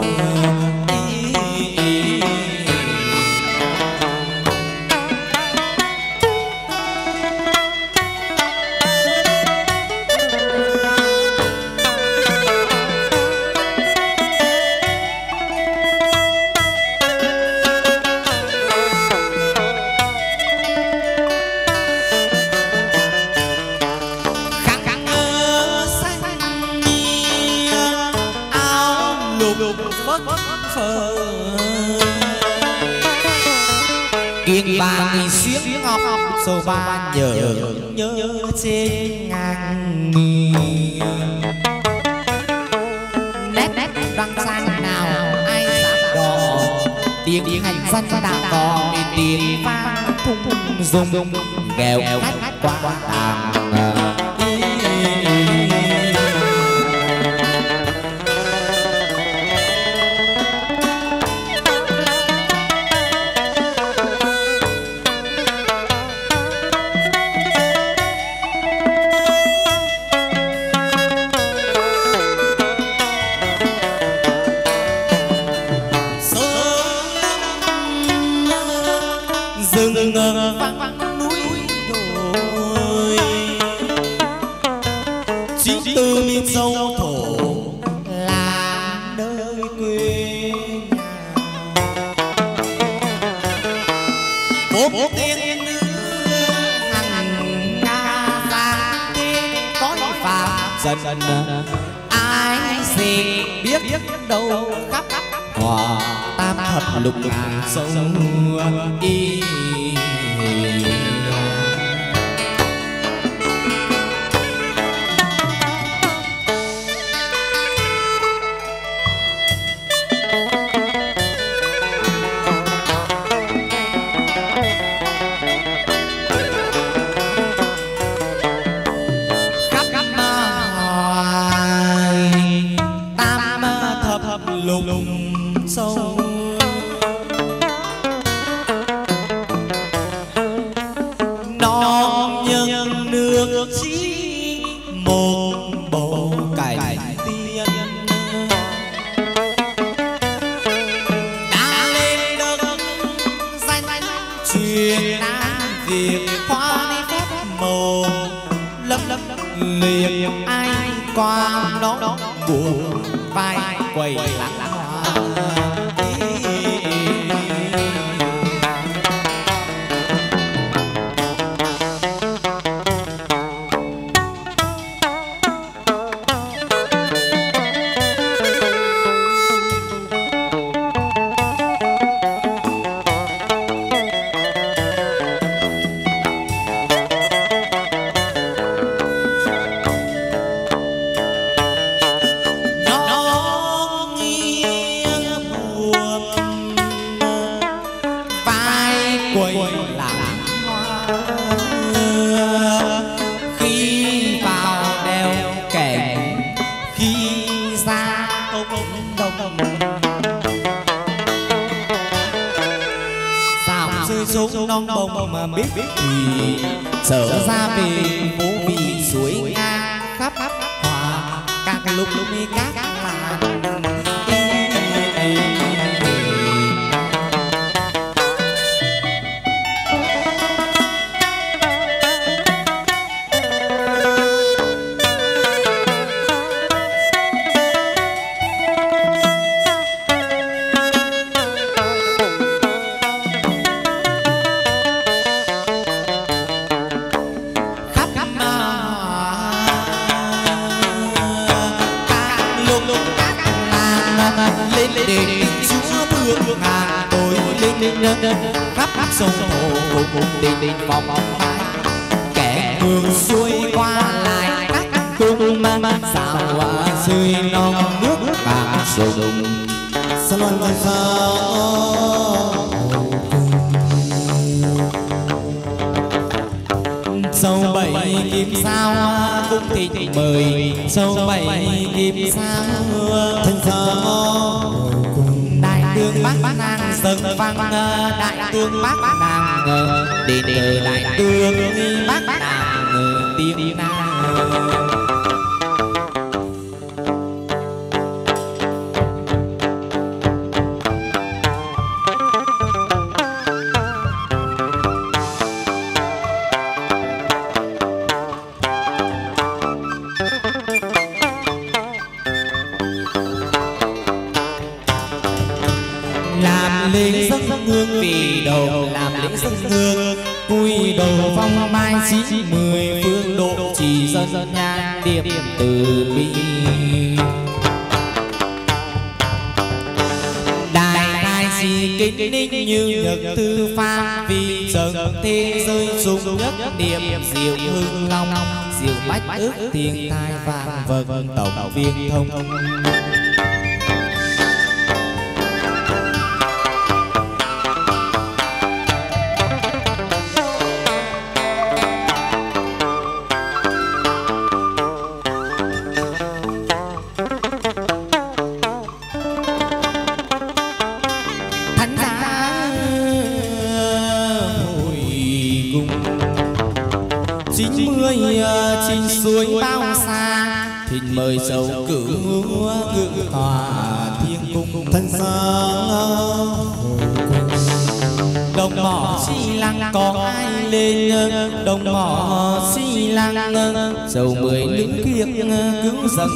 sắc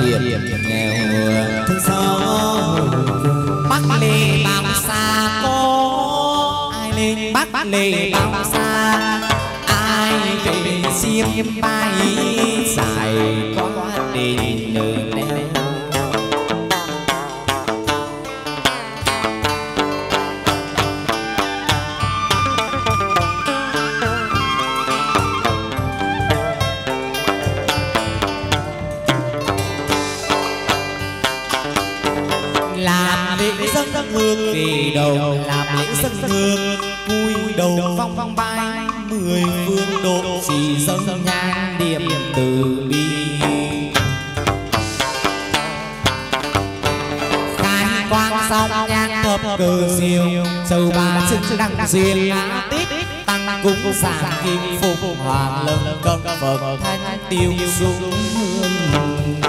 hiểm nghèo thương xót bắc lê bao xa có ai lên bắc lê bao xa ai về xiêm bay dài xuyên ngã tiết tăng cung xà kim phục hoàng lâm công phật thanh tiêu dung hương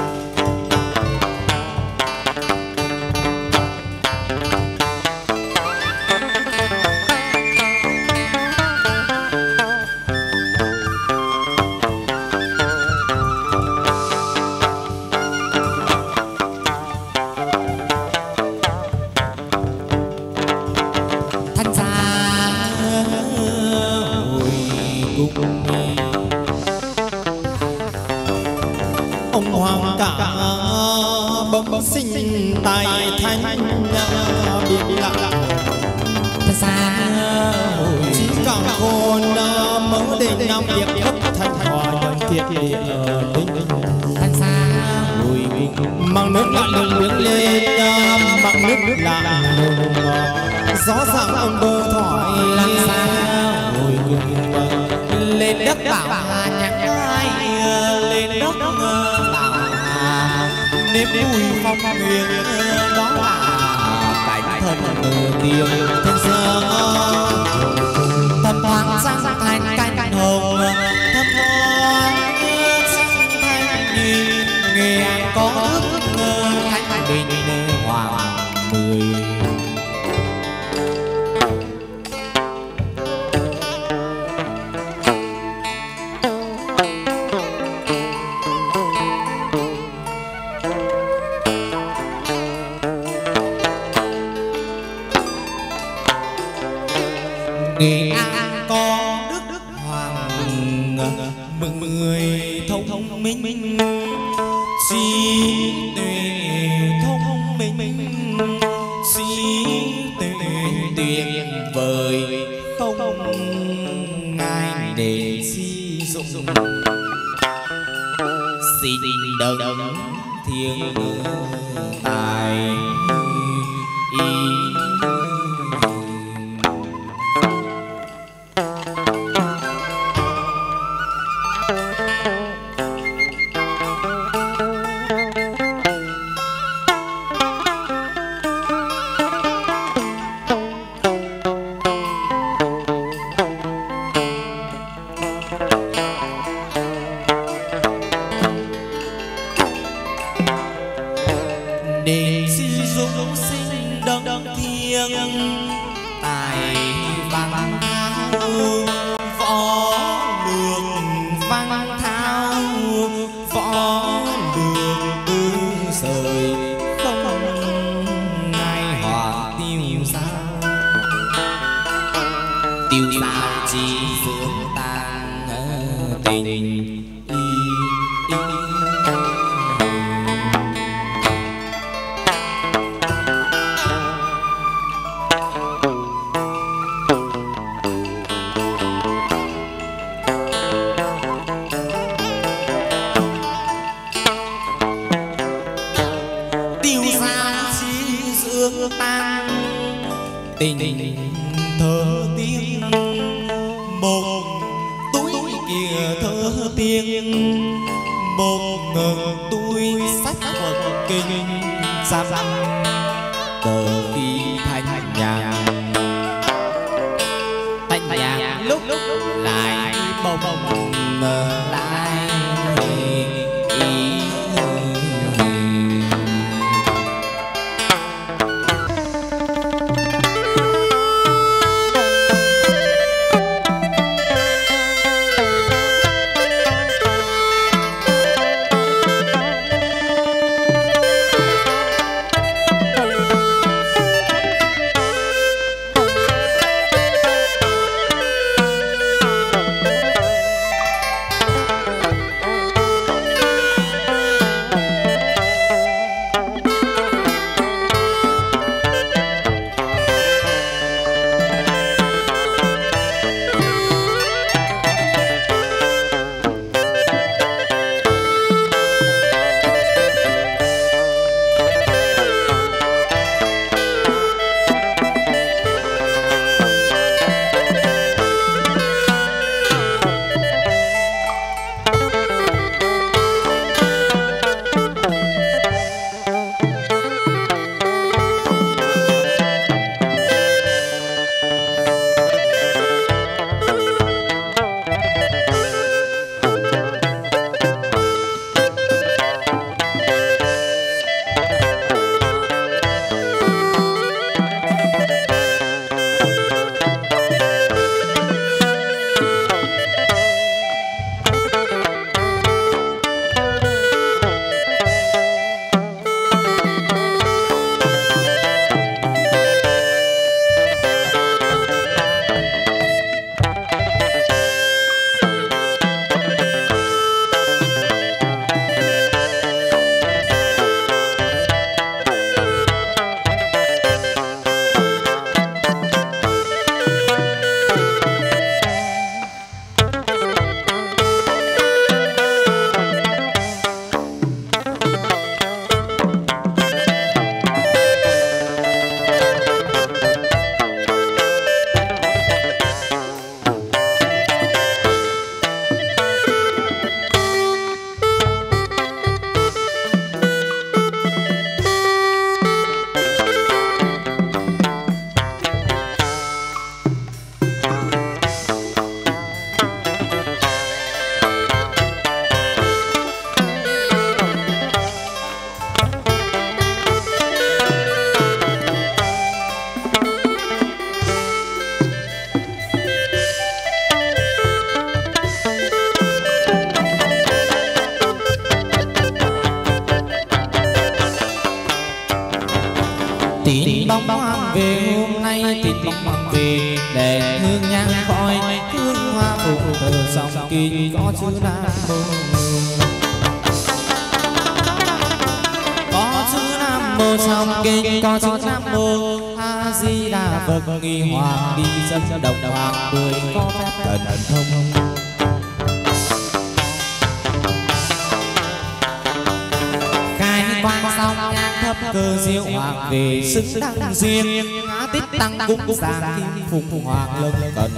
cúc sang kim phụng hoàng lân cận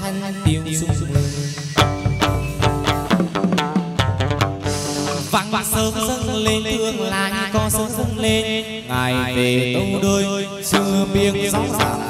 thanh tiêu sung vang vang sớm dâng lên thương lại có sớm dâng lên. ngài về tâu đôi xưa biếc sóng giảm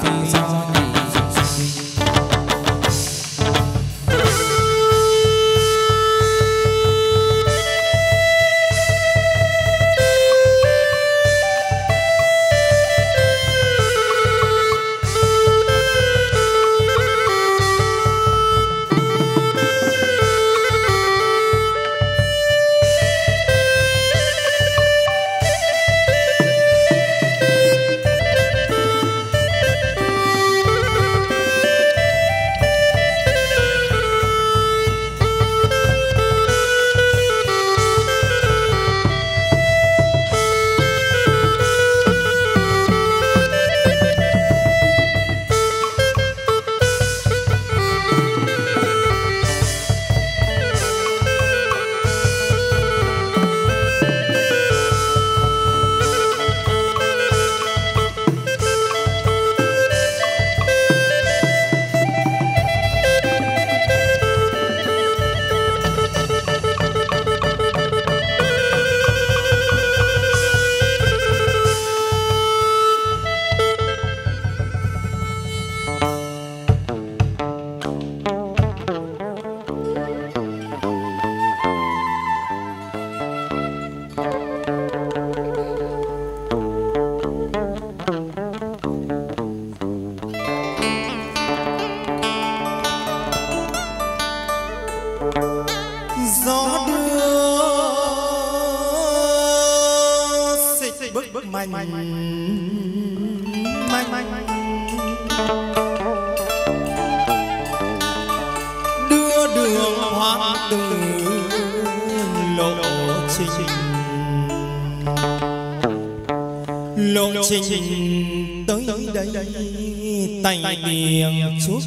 tay miệng chút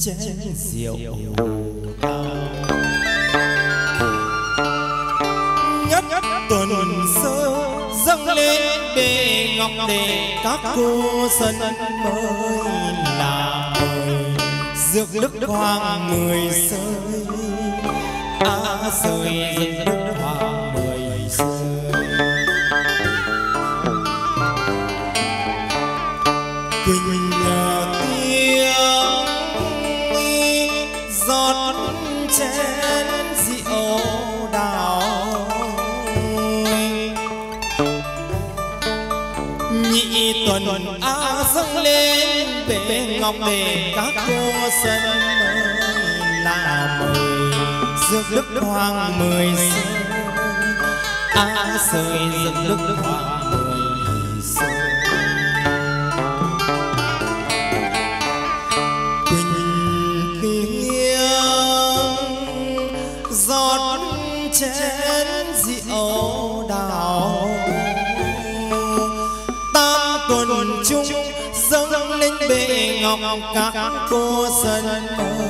chén rượu. Nhất tuần sơ dâng lên bề ngọc để các cô sân mới là rước đức hoàng mười rơi a rơi rước đức ngọc bể các cô sân là mời rước đức hoàng mười sơi a rơi rước đức hoàng ngọc các cô sân ơi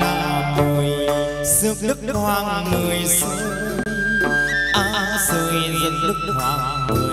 là mời rước đức hoàng mười rơi a rơi rước đức hoàng mười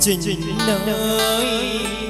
trình nơi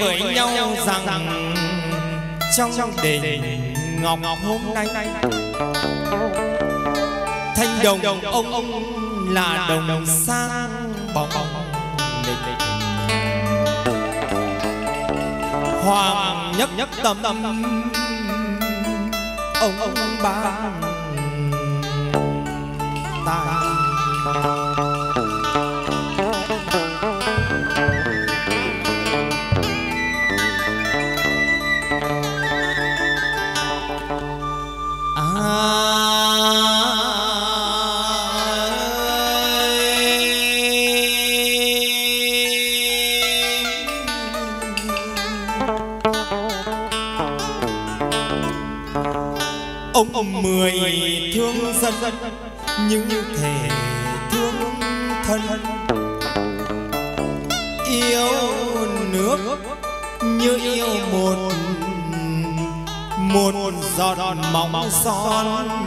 với nhau rằng trong đền ngọc hôm nay, thanh đồng ông ông là đồng sang bóng hoàng nhất nhất tâm ông ông ba những thể thương thân. Yêu nước như yêu một một giọt mỏng son.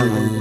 Từ vâng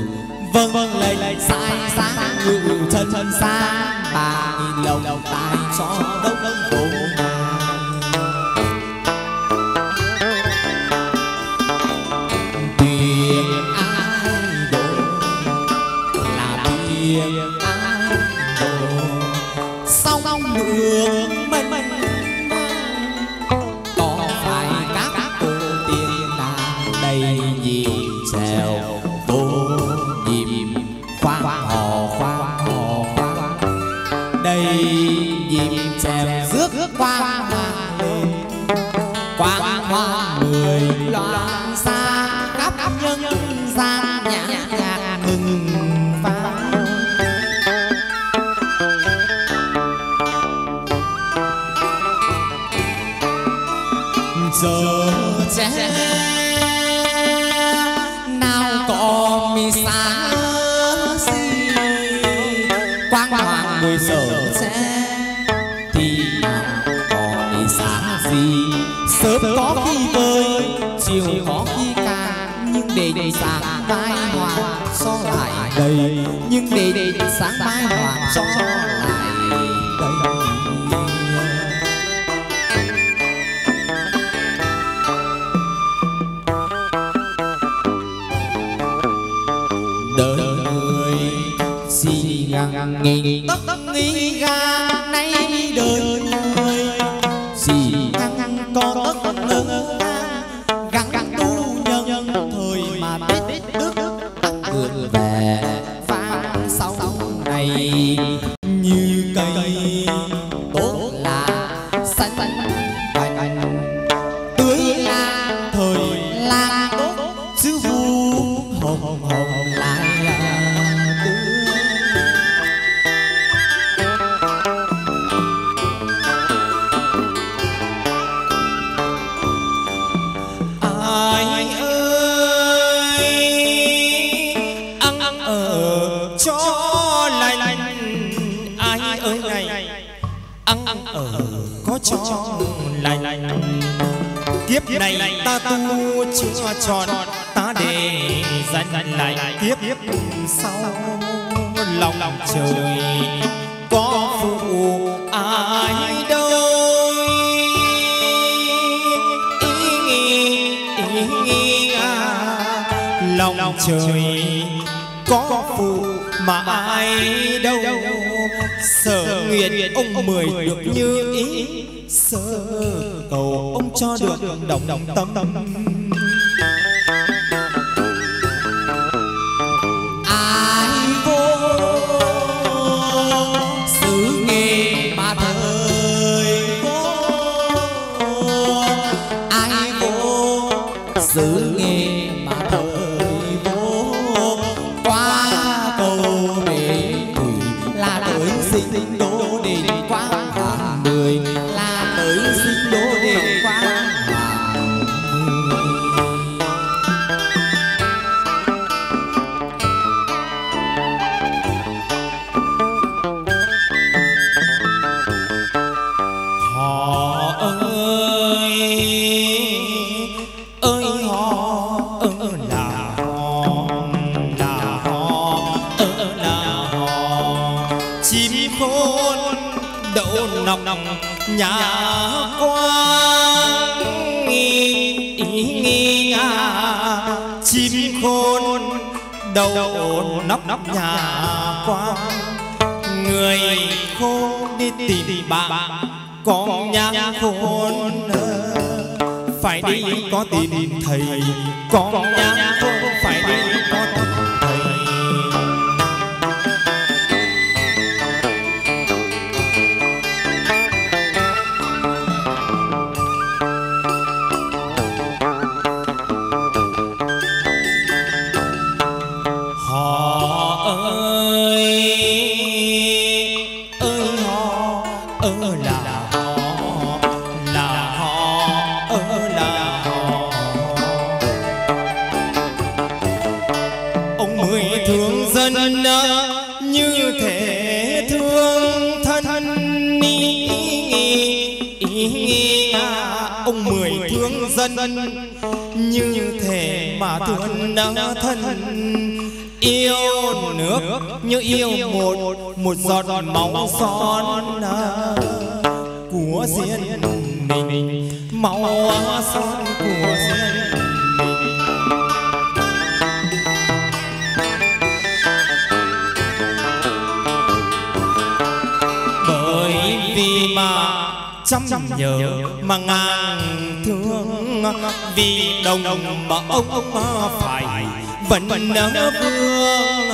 vẫn vương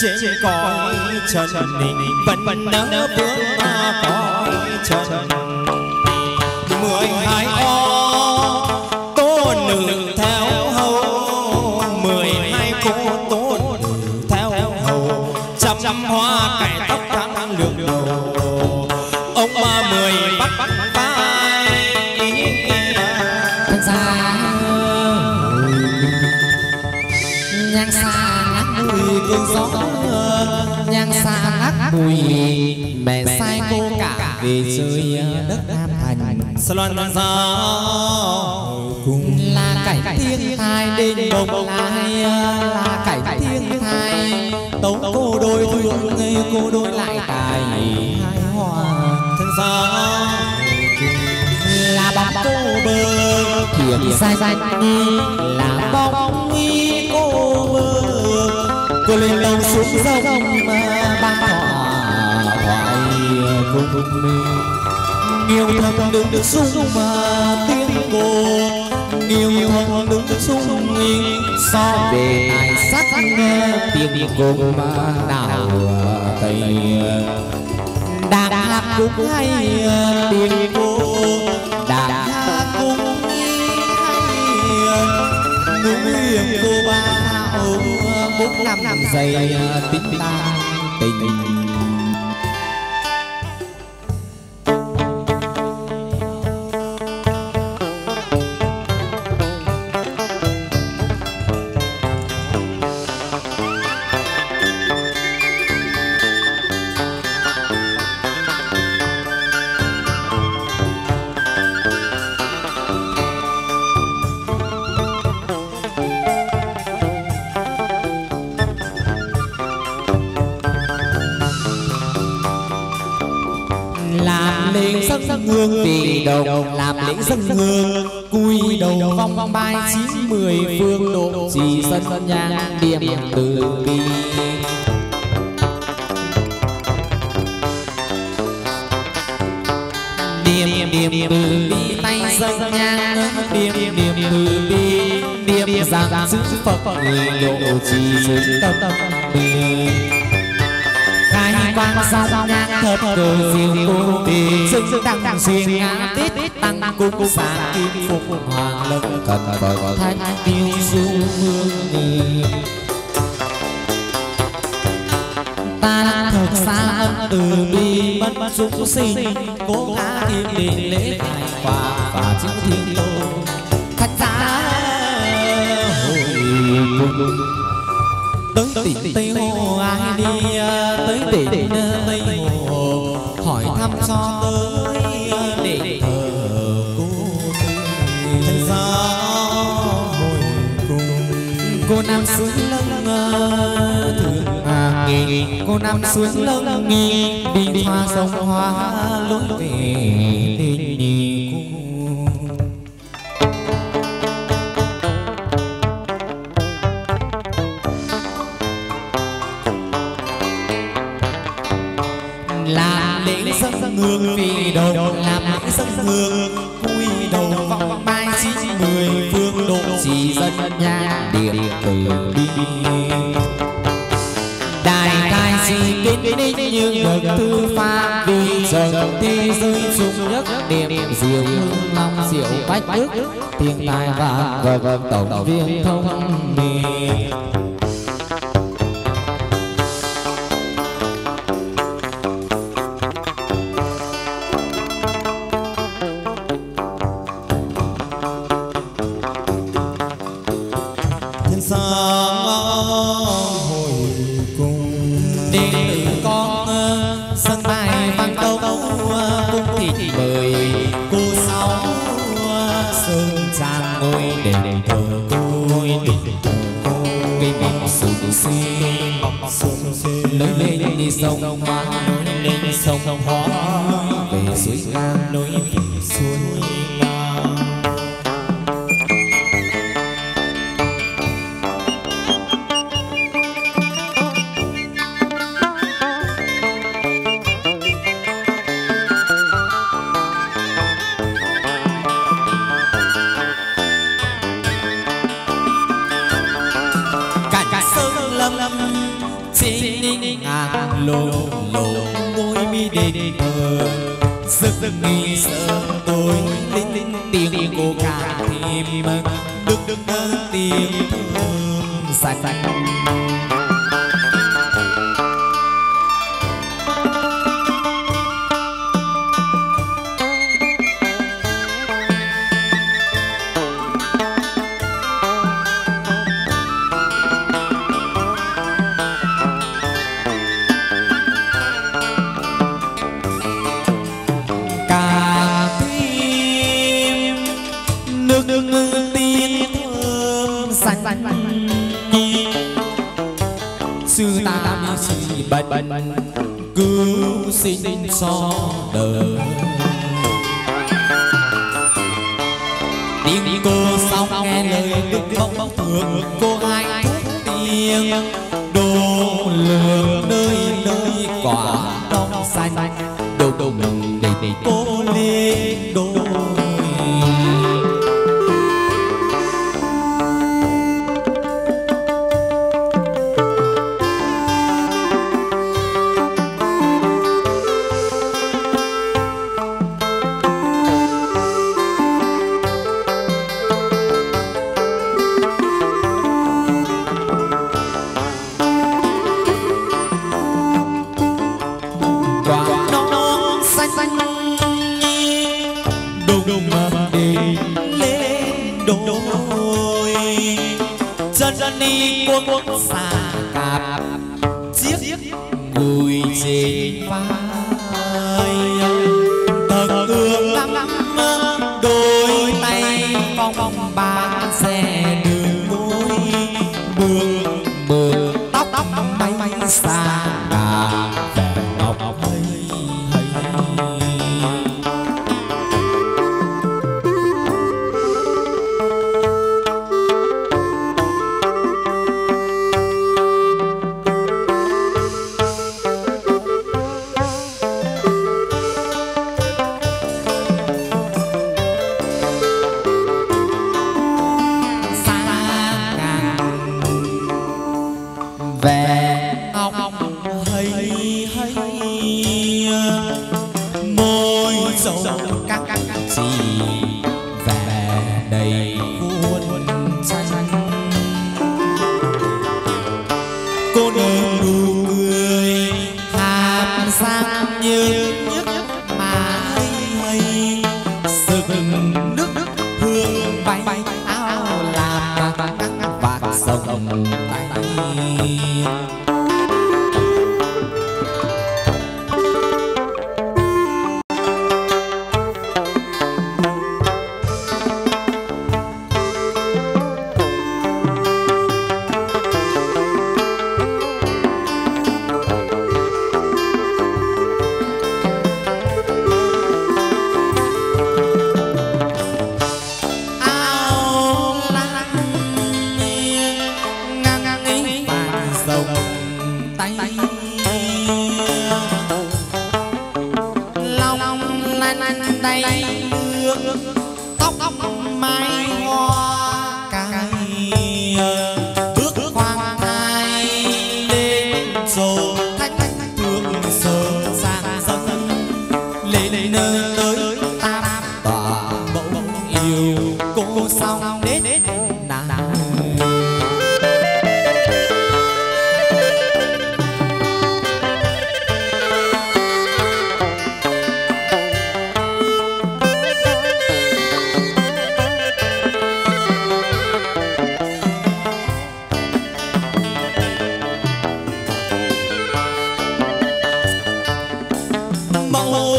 trên cõi trần vẫn vẫn nỡ vương cõi trần Loan ra cùng là cảnh thiên thai đền bồng lai. Là cảnh thiên thai tấu cô đôi thương ngây cô đôi lại tài. hai hoa thân xa là bóng cô bơ thiểm sai sai là bóng nguy cô bơ cô lên lầu xuống sông mà ba thọ. thoại cùng nhiều thầm đứng sung mà tiếng cô nhiều thầm đứng sung so về ai sắc tiếng cô mà nào tây đàn hát cũng hay tiếng cô đàn hát cũng hay người cô ba bốn năm giây tính ta tình hương vì đồng làm lễ dân hương. cúi đầu vong bài chín mười phương độ trì sân nhang điểm từ bi. Niệm niệm từ bi tay dâng nhang niệm niệm từ bi niệm rằng chữ phật người độ trì sự tâm. bi quang sao nhang thập cờ diệu cô tỳ xưng đăng xuyên ngã tít tăng cung sáng kim phục hoàng lâm. cờ thanh tiêu du hương ta thực xa ân từ bi bất chúng sinh cố ngã thiên đình lễ tài quả và chữ thiên đô khách giá hồi tỉnh Tây Hồ ai đi tới tỉnh Tây Hồ. Hỏi thăm cho tới để thờ cô thân ra hồi cùng cô nam xuống lưng ngơ hà cô nam xuống lưng đi hoa sông hoa lối về. sắc hương cúi đầu vọng mai chín mười phương độ chỉ dân nhà địa từ bi đại tài sĩ kiến ninh như được thư pháp vì giờ thi rơi sung nhất điểm diệu hương long diệu bách đức, thiên tài và vâng tổng viên thông minh. Oh.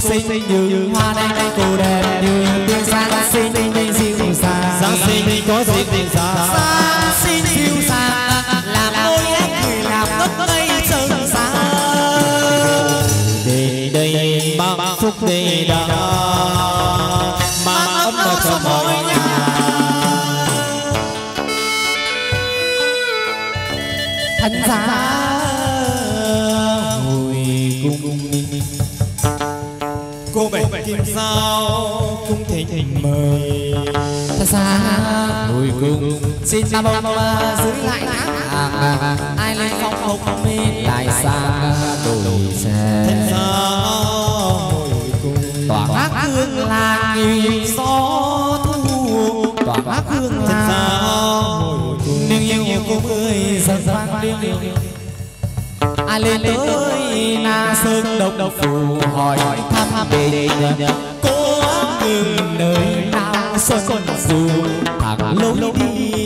xinh như hoa đen cô đẹp như tiên sáng xinh như dịu dàng. Sáng xinh có gì tình xa sáng xinh dịu dàng. Làm môi ép người làm ngất ngây trần xa để đây bao phúc đầy đó mang ấm no cho mọi nhà thánh giá. sao cung thỉnh mời? Xa núi cung xin tam ba giữ lại hàng ai lên phong không mê tại sang đổi xe thân giờ núi cung tỏa ác hương là nghìn gió thu tỏa ác hương là nương yêu yêu cô ơi dần vang điêu ai lên tới sơn đông đông phù hỏi thăm đình cố từ nơi nào? Xuân dù thằng lâu lâu đi.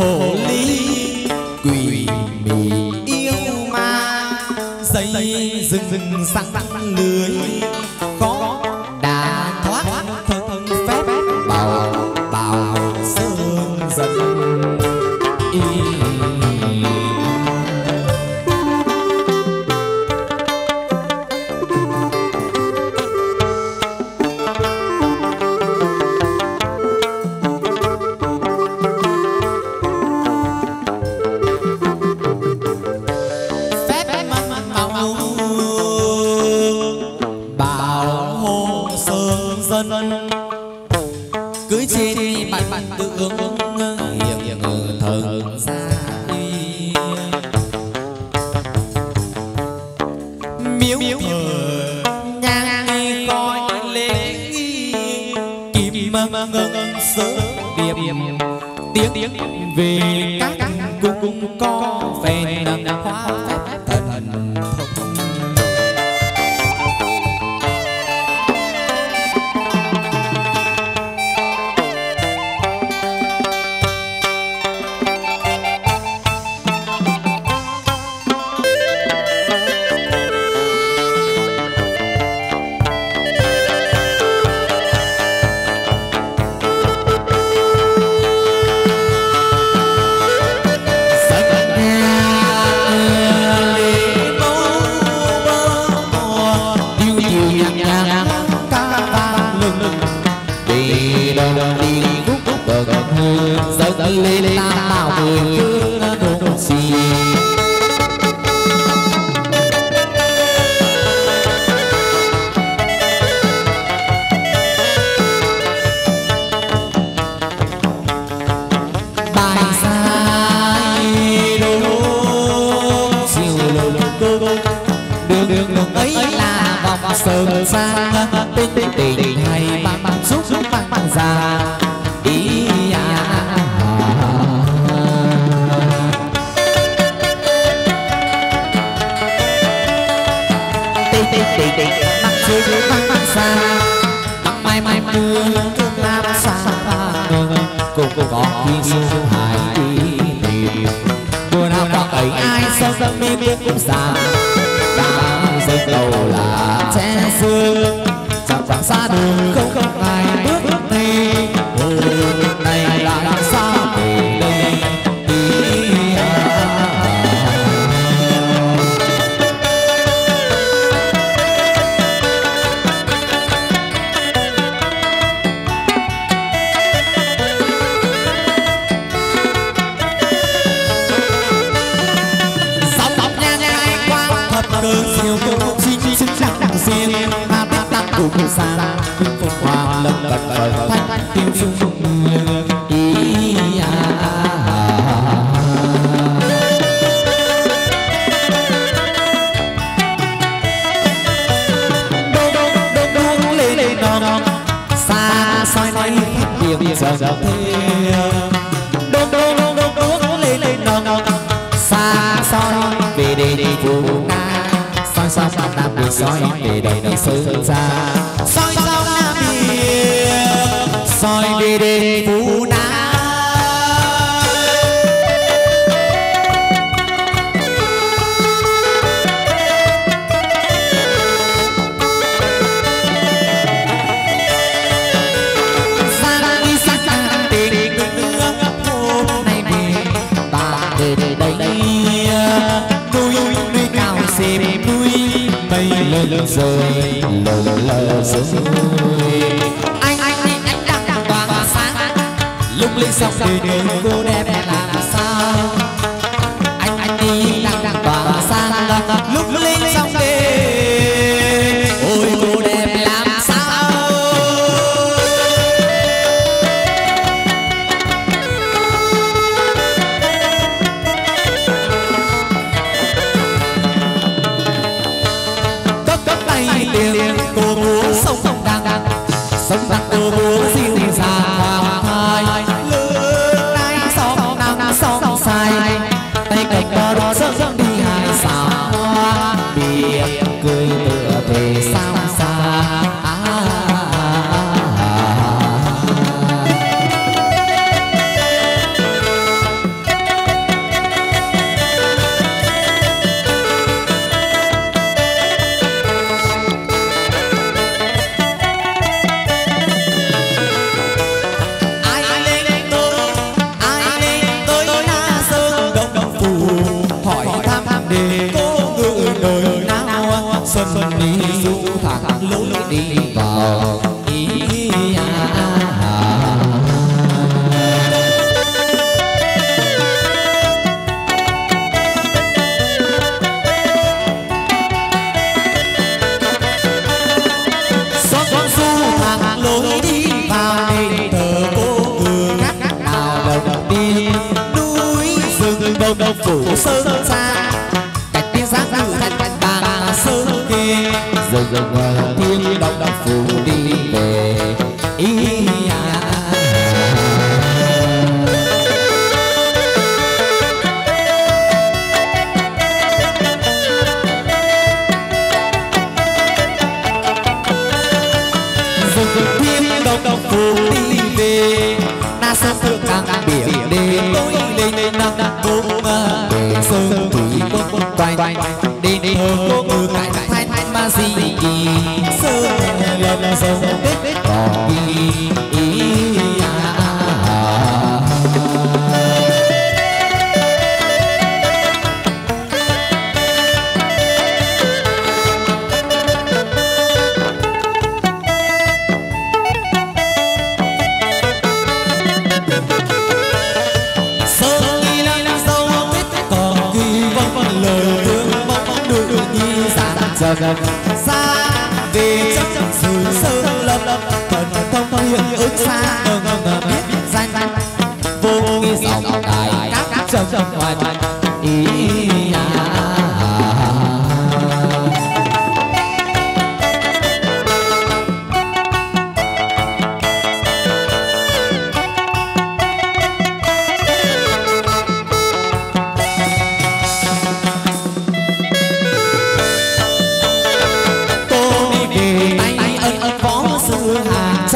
hồ ly quỷ mị yêu ma dây rừng rừng sắc lưới.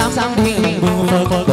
三三平，不。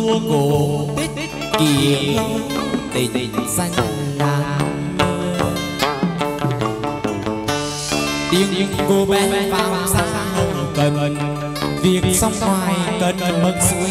hương cổ tích kỳ lâu tình danh là tiếng cô bé vào sáng cần việc xong ngoài cần mực suối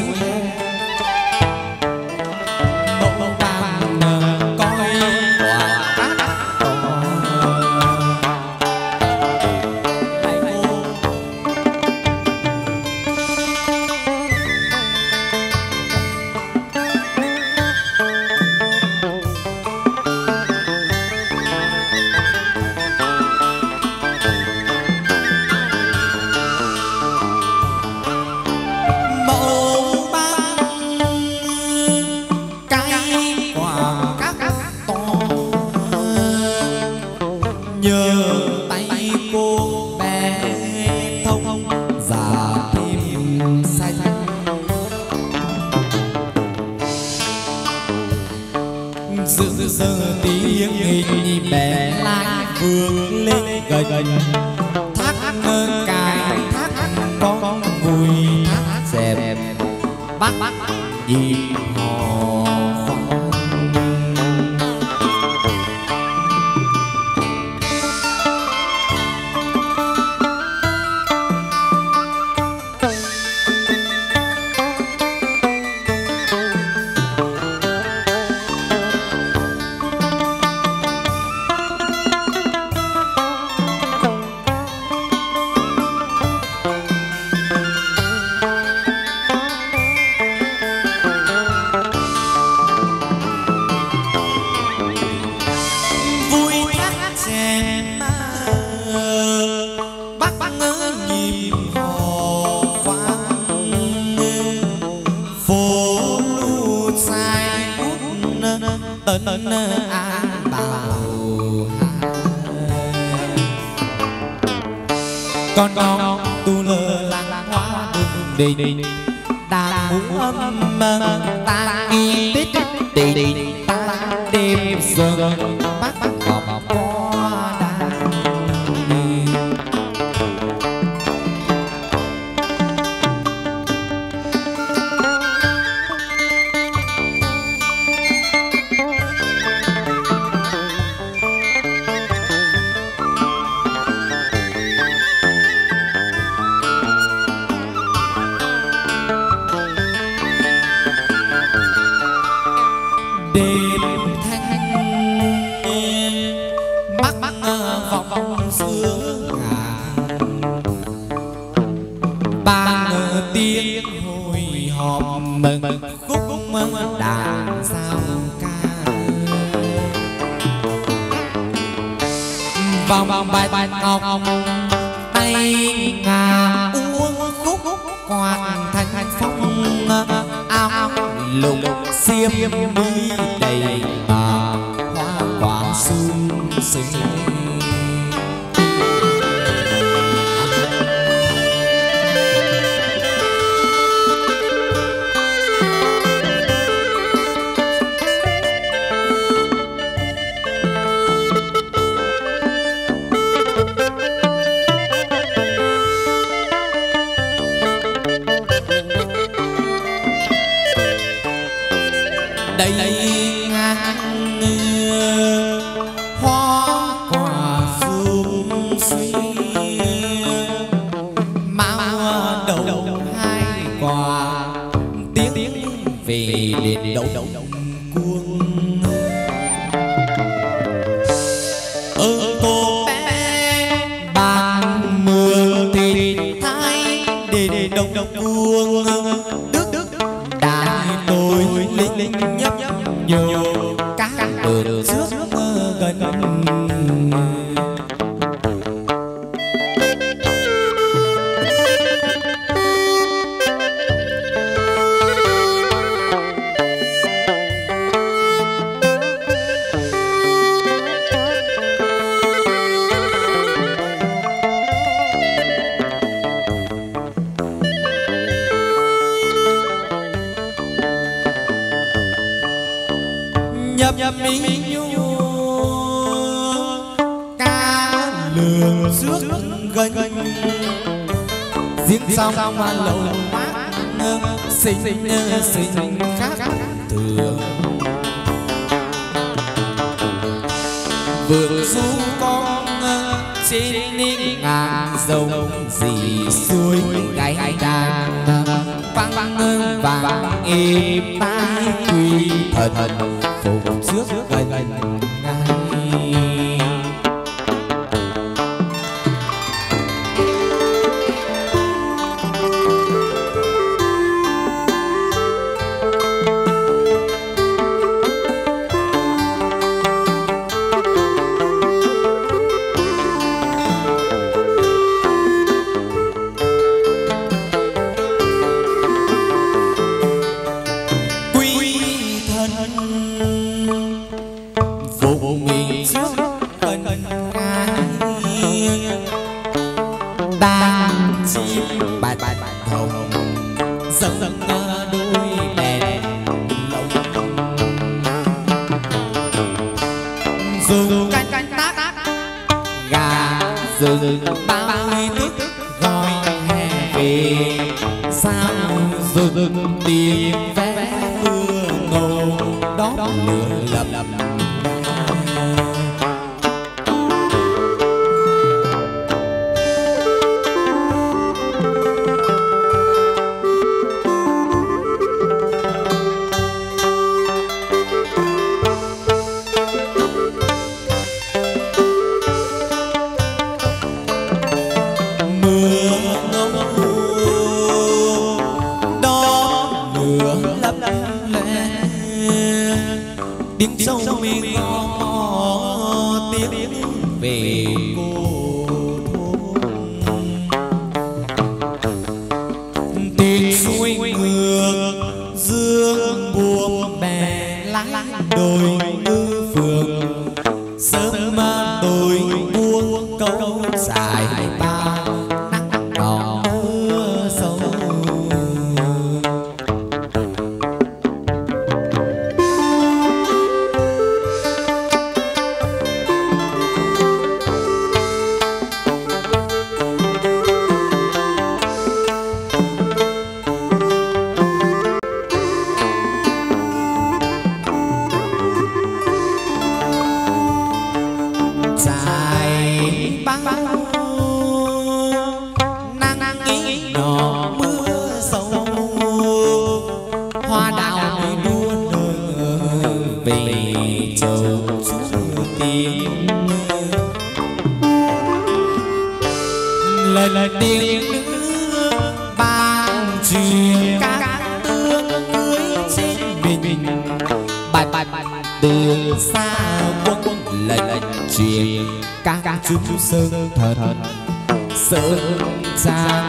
sơn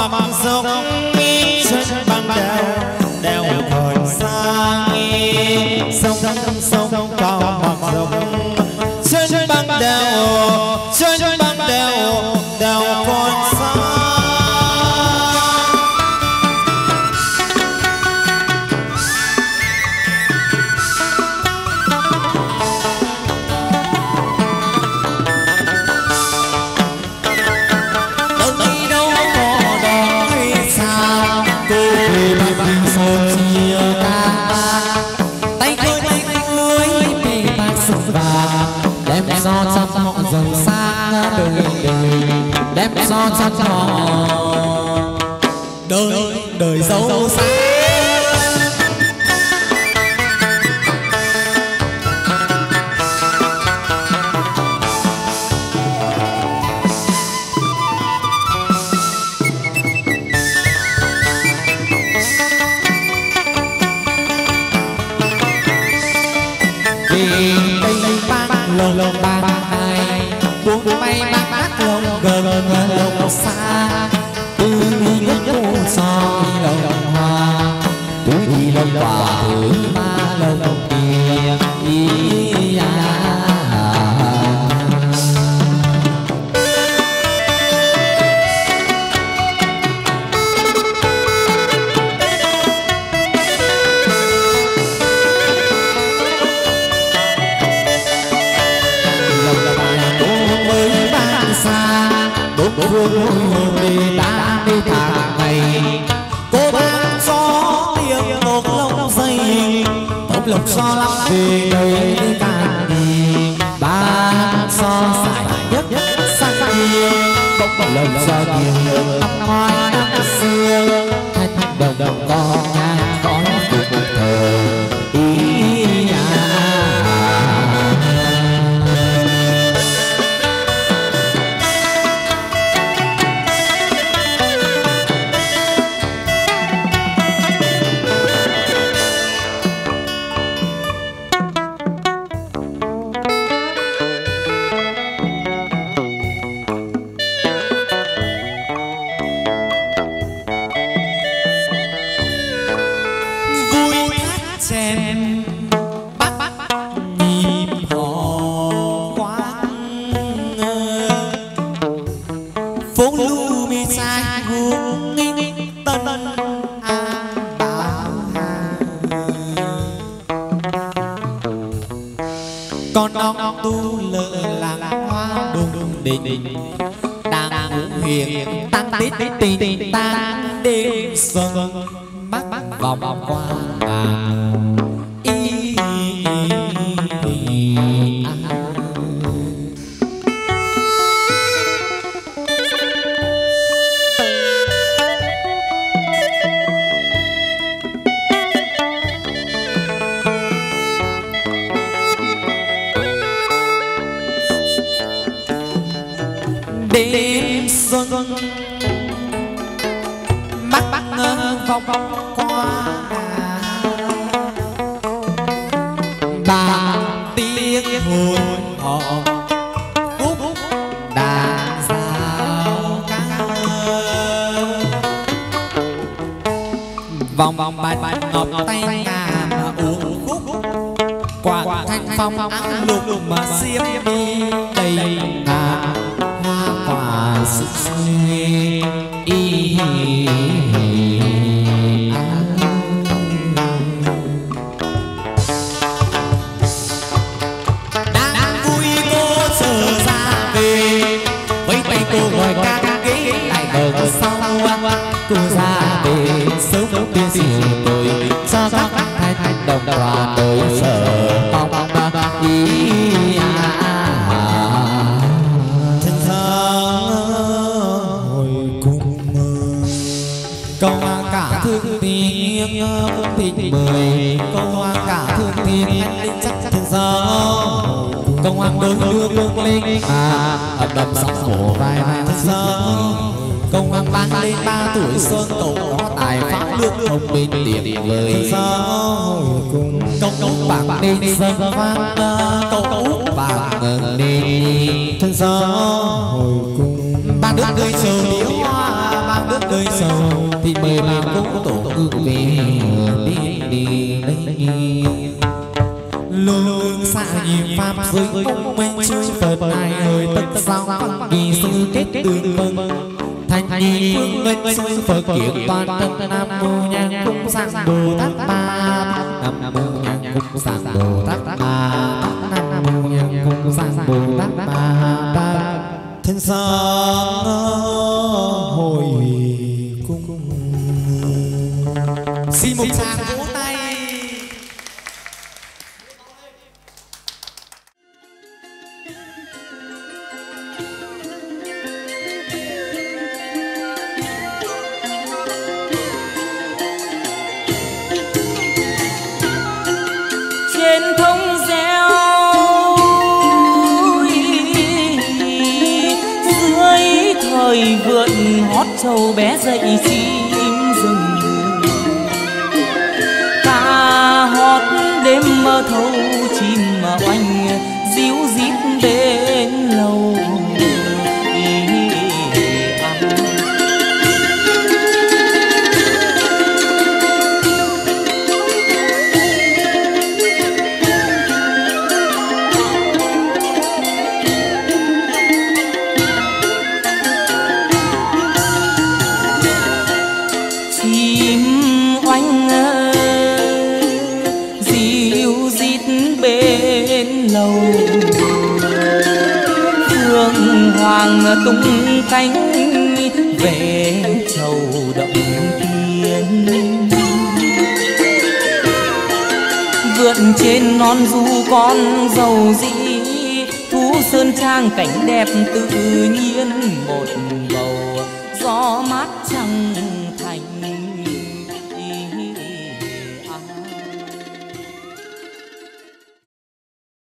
cao mặt